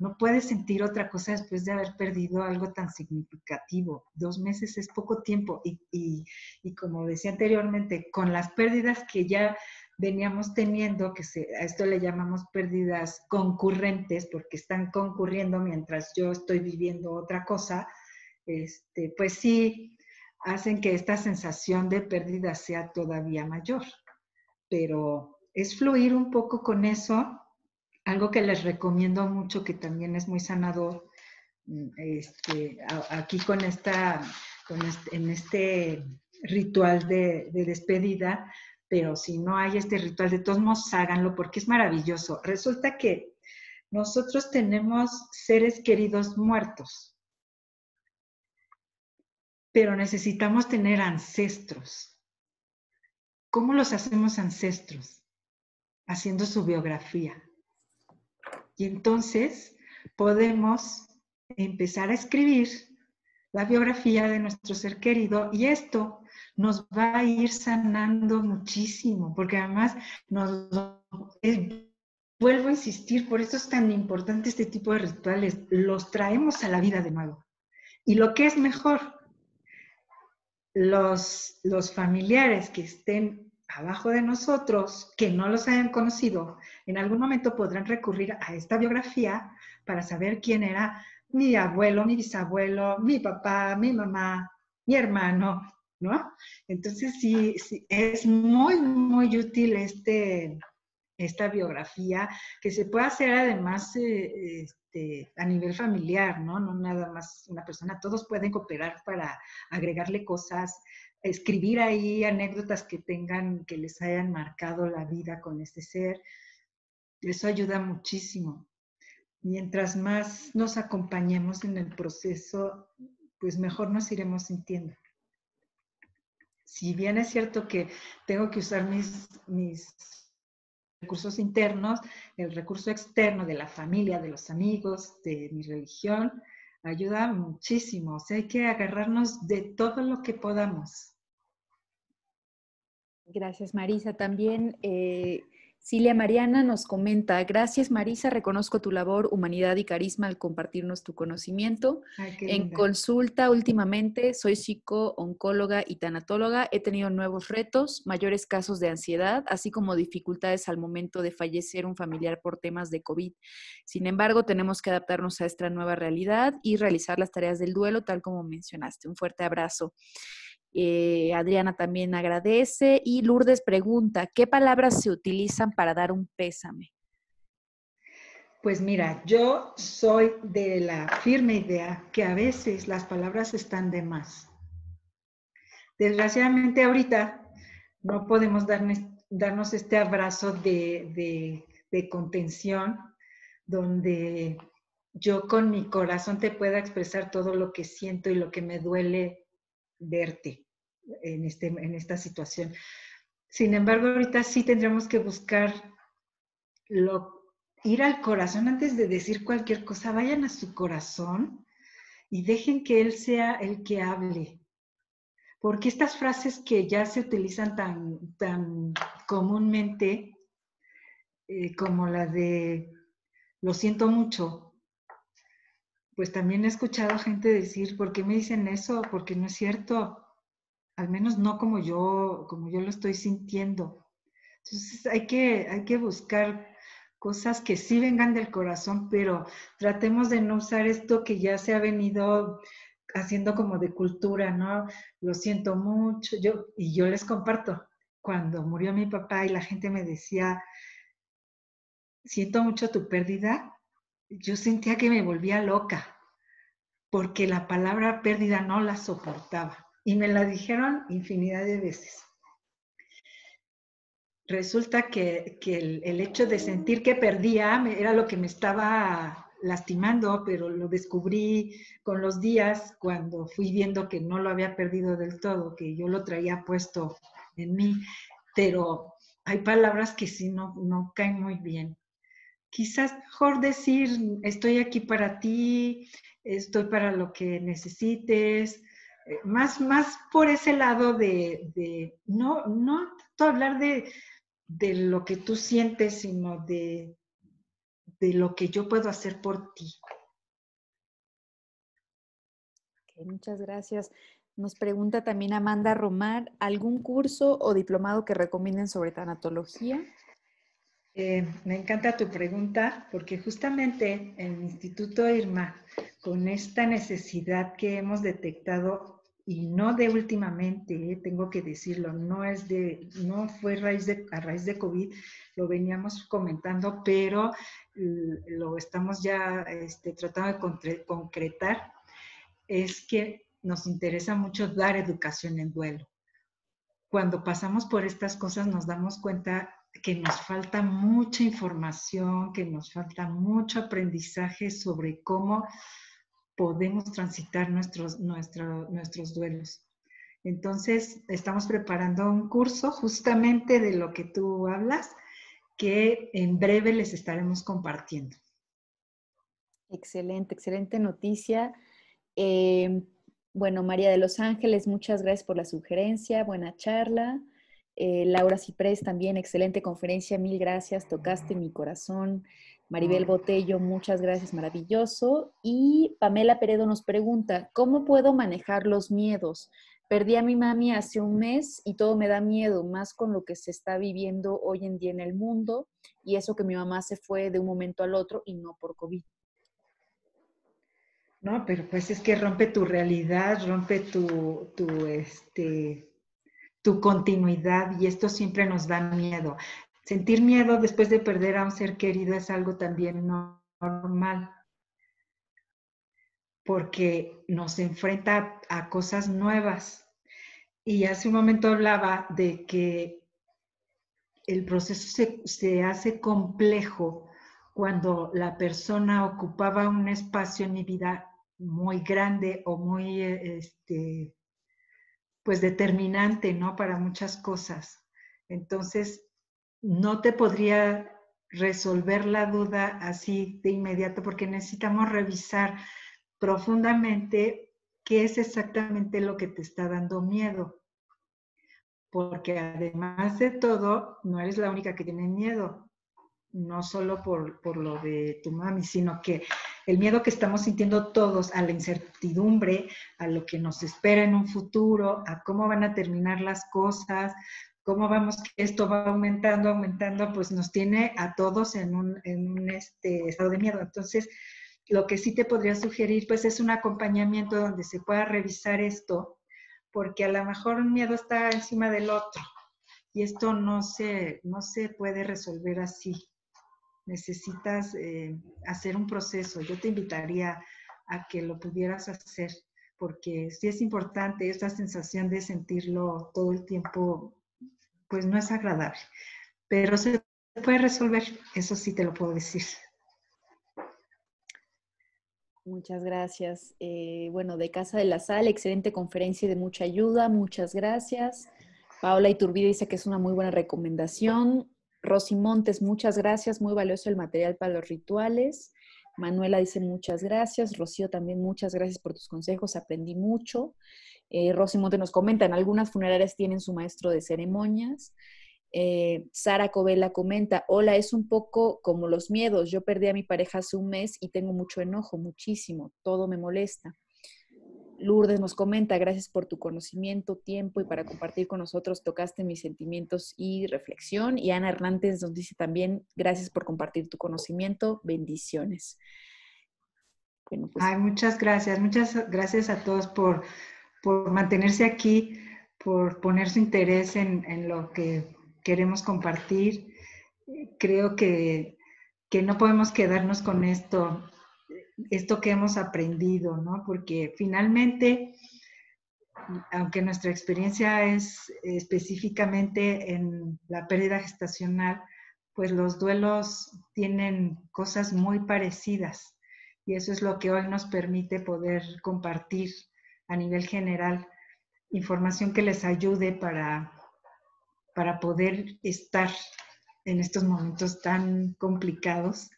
No puedes sentir otra cosa después de haber perdido algo tan significativo. Dos meses es poco tiempo y, y, como decía anteriormente, con las pérdidas que ya veníamos teniendo, que se, a esto le llamamos pérdidas concurrentes porque están concurriendo mientras yo estoy viviendo otra cosa, este, pues sí hacen que esta sensación de pérdida sea todavía mayor. Pero es fluir un poco con eso, algo que les recomiendo mucho, que también es muy sanador, mm, este, aquí con esta, en este ritual de, de despedida, pero si no hay este ritual, de todos modos háganlo porque es maravilloso. Resulta que nosotros tenemos seres queridos muertos, pero necesitamos tener ancestros. ¿Cómo los hacemos ancestros? Haciendo su biografía. Y entonces podemos empezar a escribir la biografía de nuestro ser querido y esto nos va a ir sanando muchísimo, porque además nos vuelvo a insistir, por eso es tan importante este tipo de rituales, los traemos a la vida de nuevo. Y lo que es mejor, los, los familiares que estén abajo de nosotros, que no los hayan conocido, en algún momento podrán recurrir a esta biografía para saber quién era mi abuelo, mi bisabuelo, mi papá, mi mamá, mi hermano, ¿no? Entonces sí, sí es muy, muy útil este, esta biografía, que se puede hacer además eh, este, a nivel familiar, ¿no? No nada más una persona, todos pueden cooperar para agregarle cosas, escribir ahí anécdotas que tengan, que les hayan marcado la vida con este ser. Eso ayuda muchísimo. Mientras más nos acompañemos en el proceso, pues mejor nos iremos sintiendo. Si bien es cierto que tengo que usar mis, mis recursos internos, el recurso externo de la familia, de los amigos, de mi religión, ayuda muchísimo. O sea, hay que agarrarnos de todo lo que podamos. Gracias, Marisa. También eh, Cilia Mariana nos comenta, gracias Marisa, reconozco tu labor, humanidad y carisma al compartirnos tu conocimiento. en consulta últimamente soy psico-oncóloga y tanatóloga, he tenido nuevos retos, mayores casos de ansiedad, así como dificultades al momento de fallecer un familiar por temas de COVID. Sin embargo, tenemos que adaptarnos a esta nueva realidad y realizar las tareas del duelo tal como mencionaste. Un fuerte abrazo. Eh, Adriana también agradece y Lourdes pregunta, ¿qué palabras se utilizan para dar un pésame? Pues mira, yo soy de la firme idea que a veces las palabras están de más. Desgraciadamente ahorita no podemos darnos, este abrazo de contención donde yo con mi corazón te pueda expresar todo lo que siento y lo que me duele verte en, este, en esta situación. Sin embargo, ahorita sí tendremos que buscar lo, ir al corazón antes de decir cualquier cosa. Vayan a su corazón y dejen que Él sea el que hable. Porque estas frases que ya se utilizan tan, tan comúnmente, eh, como la de lo siento mucho, pues también he escuchado gente decir, ¿por qué me dicen eso? Porque no es cierto. Al menos no como yo, como yo lo estoy sintiendo. Entonces hay que, hay que buscar cosas que sí vengan del corazón, pero tratemos de no usar esto que ya se ha venido haciendo como de cultura, ¿no? Lo siento mucho. Yo, y yo les comparto, cuando murió mi papá y la gente me decía, siento mucho tu pérdida, yo sentía que me volvía loca, porque la palabra pérdida no la soportaba. Y me la dijeron infinidad de veces. Resulta que, el, hecho de sentir que perdía era lo que me estaba lastimando, pero lo descubrí con los días cuando fui viendo que no lo había perdido del todo, que yo lo traía puesto en mí. Pero hay palabras que sí no, no caen muy bien quizás mejor decir, estoy aquí para ti, estoy para lo que necesites, eh, más, más por ese lado de, no, no hablar de, lo que tú sientes, sino de, de lo que yo puedo hacer por ti. muchas gracias. Nos pregunta también Amanda Romar, ¿algún curso o diplomado que recomienden sobre tanatología? Eh, me encanta tu pregunta porque justamente en el Instituto Irma, con esta necesidad que hemos detectado y no de últimamente, eh, tengo que decirlo, no es de, no fue raíz de, a raíz de COVID, lo veníamos comentando, pero lo estamos ya este, tratando de concretar, es que nos interesa mucho dar educación en duelo. Cuando pasamos por estas cosas nos damos cuenta que nos falta mucha información, que nos falta mucho aprendizaje sobre cómo podemos transitar nuestros, nuestros duelos. Entonces, estamos preparando un curso justamente de lo que tú hablas, que en breve les estaremos compartiendo. Excelente, excelente noticia. Eh, bueno, María de los Ángeles, muchas gracias por la sugerencia, buena charla. Eh, Laura Ciprés también, excelente conferencia, mil gracias, tocaste mi corazón. Maribel Botello, muchas gracias, maravilloso. Y Pamela Peredo nos pregunta, ¿cómo puedo manejar los miedos? Perdí a mi mami hace un mes y todo me da miedo, más con lo que se está viviendo hoy en día en el mundo y eso que mi mamá se fue de un momento al otro y no por COVID. No, pero pues es que rompe tu realidad, rompe tu, tu, este, tu continuidad y esto siempre nos da miedo. Sentir miedo después de perder a un ser querido es algo también normal, porque nos enfrenta a cosas nuevas. Y hace un momento hablaba de que el proceso se, se hace complejo cuando la persona ocupaba un espacio en mi vida muy grande o muy, este, pues determinante, ¿no? Para muchas cosas. Entonces, no te podría resolver la duda así de inmediato porque necesitamos revisar profundamente qué es exactamente lo que te está dando miedo. Porque además de todo, no eres la única que tiene miedo no solo por, por, lo de tu mami, sino que el miedo que estamos sintiendo todos a la incertidumbre, a lo que nos espera en un futuro, a cómo van a terminar las cosas, cómo vamos, que esto va aumentando, aumentando, pues nos tiene a todos en un, en un este, estado de miedo. Entonces, lo que sí te podría sugerir, pues es un acompañamiento donde se pueda revisar esto, porque a lo mejor un miedo está encima del otro y esto no se, no se puede resolver así necesitas eh, hacer un proceso. Yo te invitaría a que lo pudieras hacer, porque sí es importante esta sensación de sentirlo todo el tiempo, pues no es agradable, pero se puede resolver, eso sí te lo puedo decir. Muchas gracias. Eh, bueno, de Casa de la Sal, excelente conferencia de mucha ayuda, muchas gracias. Paola Iturbide dice que es una muy buena recomendación. Rosy Montes, muchas gracias, muy valioso el material para los rituales. Manuela dice muchas gracias. Rocío también muchas gracias por tus consejos, aprendí mucho. Eh, Rosy Montes nos comenta, en algunas funerarias tienen su maestro de ceremonias. Eh, Sara Covela comenta, hola, es un poco como los miedos. Yo perdí a mi pareja hace un mes y tengo mucho enojo, muchísimo, todo me molesta. Lourdes nos comenta, gracias por tu conocimiento, tiempo y para compartir con nosotros, tocaste mis sentimientos y reflexión. Y Ana Hernández nos dice también, gracias por compartir tu conocimiento, bendiciones. Pues, Ay, muchas gracias, muchas gracias a todos por, por mantenerse aquí, por poner su interés en, en lo que queremos compartir. Creo que, que no podemos quedarnos con esto esto que hemos aprendido, ¿no? Porque finalmente, aunque nuestra experiencia es específicamente en la pérdida gestacional, pues los duelos tienen cosas muy parecidas y eso es lo que hoy nos permite poder compartir a nivel general información que les ayude para, para poder estar en estos momentos tan complicados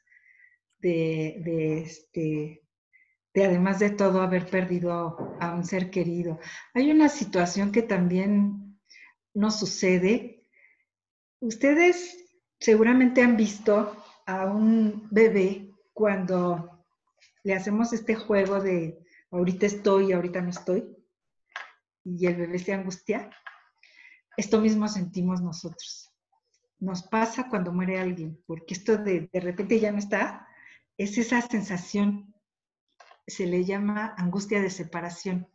de, este, de además de todo haber perdido a un ser querido. Hay una situación que también nos sucede. Ustedes seguramente han visto a un bebé cuando le hacemos este juego de ahorita estoy, ahorita no estoy, y el bebé se angustia. Esto mismo sentimos nosotros. Nos pasa cuando muere alguien, porque esto de de repente ya no está, es esa sensación, se le llama angustia de separación.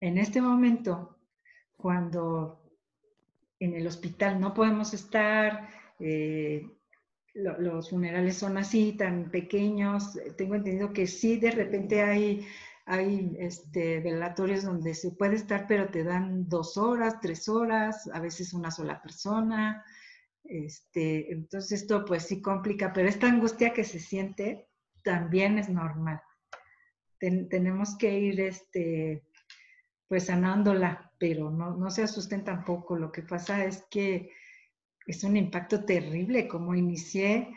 En este momento, cuando en el hospital no podemos estar, eh, los funerales son así, tan pequeños, tengo entendido que sí, de repente hay hay este, velatorios donde se puede estar, pero te dan dos horas, tres horas, a veces una sola persona. Este, entonces esto pues sí complica, pero esta angustia que se siente también es normal. tenemos que ir este, pues sanándola, pero no, no se asusten tampoco. Lo que pasa es que es un impacto terrible, como inicié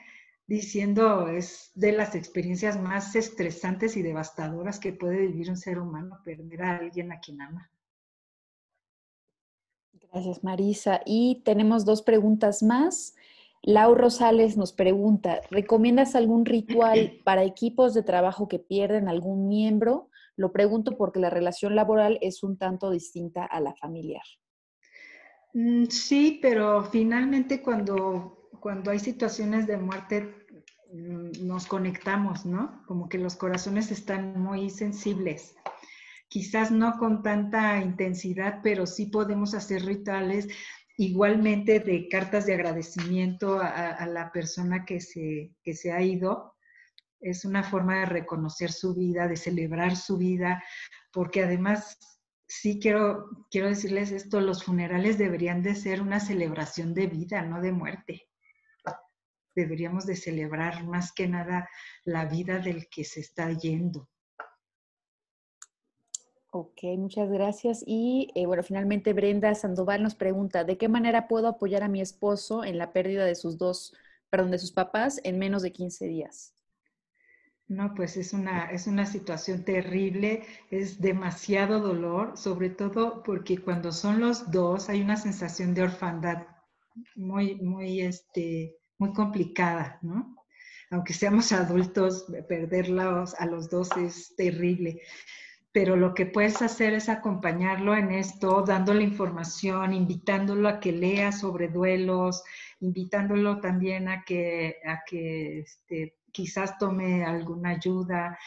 diciendo, es de las experiencias más estresantes y devastadoras que puede vivir un ser humano, perder a alguien a quien ama. Gracias, Marisa. Y tenemos dos preguntas más. Lau Rosales nos pregunta, ¿recomiendas algún ritual para equipos de trabajo que pierden algún miembro? Lo pregunto porque la relación laboral es un tanto distinta a la familiar. Mm, sí, pero finalmente cuando, cuando hay situaciones de muerte mm, nos conectamos, ¿no? Como que los corazones están muy sensibles. Quizás no con tanta intensidad, pero sí podemos hacer rituales igualmente de cartas de agradecimiento a, la persona que se, que se ha ido. Es una forma de reconocer su vida, de celebrar su vida, porque además sí quiero, quiero decirles esto, los funerales deberían de ser una celebración de vida, no de muerte. Deberíamos de celebrar más que nada la vida del que se está yendo. Ok, muchas gracias. Y eh, bueno, finalmente Brenda Sandoval nos pregunta, ¿de qué manera puedo apoyar a mi esposo en la pérdida de sus dos, perdón, de sus papás en menos de 15 días? No, pues es una, es una situación terrible, es demasiado dolor, sobre todo porque cuando son los dos hay una sensación de orfandad muy, muy, este, muy complicada, ¿no? Aunque seamos adultos, perderlos a los dos es terrible. Pero lo que puedes hacer es acompañarlo en esto, dándole información, invitándolo a que lea sobre duelos, invitándolo también a que, a que este, quizás tome alguna ayuda.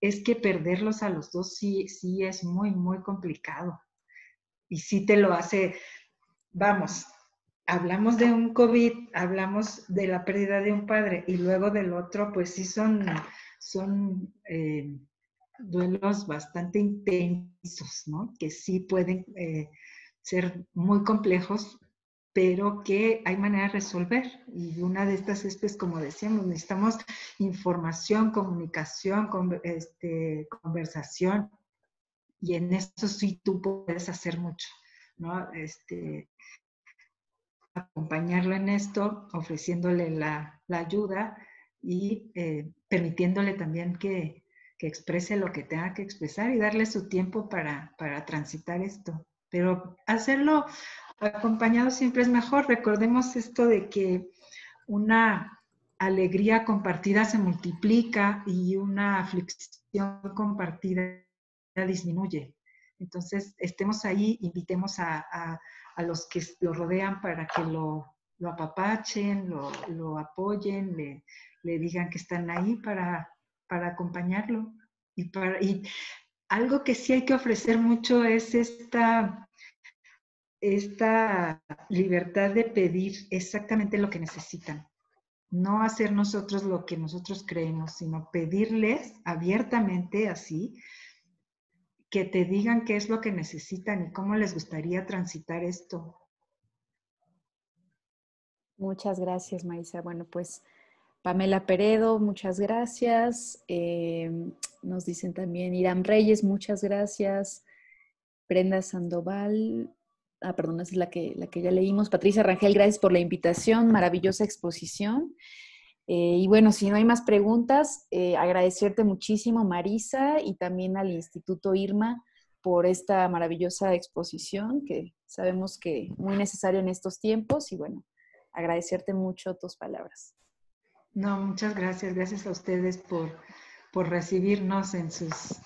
Es que perderlos a los dos sí, sí es muy, muy complicado. Y sí te lo hace, vamos, hablamos de un COVID, hablamos de la pérdida de un padre y luego del otro, pues sí son, son eh, duelos bastante intensos, ¿no? Que sí pueden eh, ser muy complejos pero que hay manera de resolver. Y una de estas es, pues, como decíamos, necesitamos información, comunicación, este, conversación. Y en eso sí tú puedes hacer mucho, ¿no? Este, acompañarlo en esto, ofreciéndole la, ayuda y eh, permitiéndole también que, que, exprese lo que tenga que expresar y darle su tiempo para, para transitar esto. Pero hacerlo acompañado siempre es mejor. Recordemos esto de que una alegría compartida se multiplica y una aflicción compartida disminuye. Entonces, estemos ahí, invitemos a, los que lo rodean para que lo, apapachen, lo, apoyen, le, digan que están ahí para, para acompañarlo. Y, para, y algo que sí hay que ofrecer mucho es esta esta libertad de pedir exactamente lo que necesitan. No hacer nosotros lo que nosotros creemos, sino pedirles abiertamente así que te digan qué es lo que necesitan y cómo les gustaría transitar esto. Muchas gracias, Marisa. Bueno, pues Pamela Peredo, muchas gracias. Eh, nos dicen también Irán Reyes, muchas gracias. Brenda Sandoval, ah, perdón, esa es la que, la que ya leímos. Patricia Rangel, gracias por la invitación, maravillosa exposición. Eh, y bueno, si no hay más preguntas, eh, agradecerte muchísimo, Marisa, y también al Instituto Irma por esta maravillosa exposición que sabemos que muy necesario en estos tiempos. Y bueno, agradecerte mucho tus palabras. No, muchas gracias. Gracias a ustedes por, por recibirnos en sus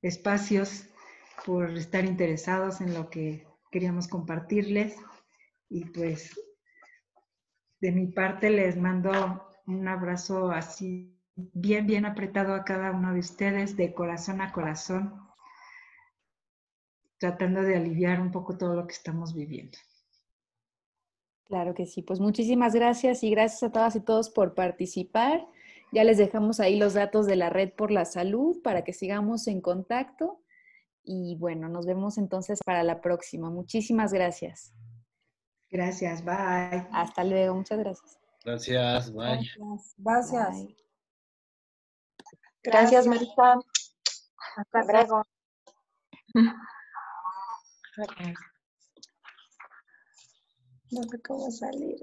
espacios, por estar interesados en lo que queríamos compartirles. Y pues de mi parte les mando un abrazo así bien, bien apretado a cada uno de ustedes, de corazón a corazón, tratando de aliviar un poco todo lo que estamos viviendo. Claro que sí, pues muchísimas gracias y gracias a todas y todos por participar. Ya les dejamos ahí los datos de la Red por la Salud para que sigamos en contacto. Y bueno, nos vemos entonces para la próxima. Muchísimas gracias. Gracias, bye. Hasta luego, muchas gracias. Gracias, bye. Gracias. Gracias, Marita. Hasta luego. No sé cómo salir.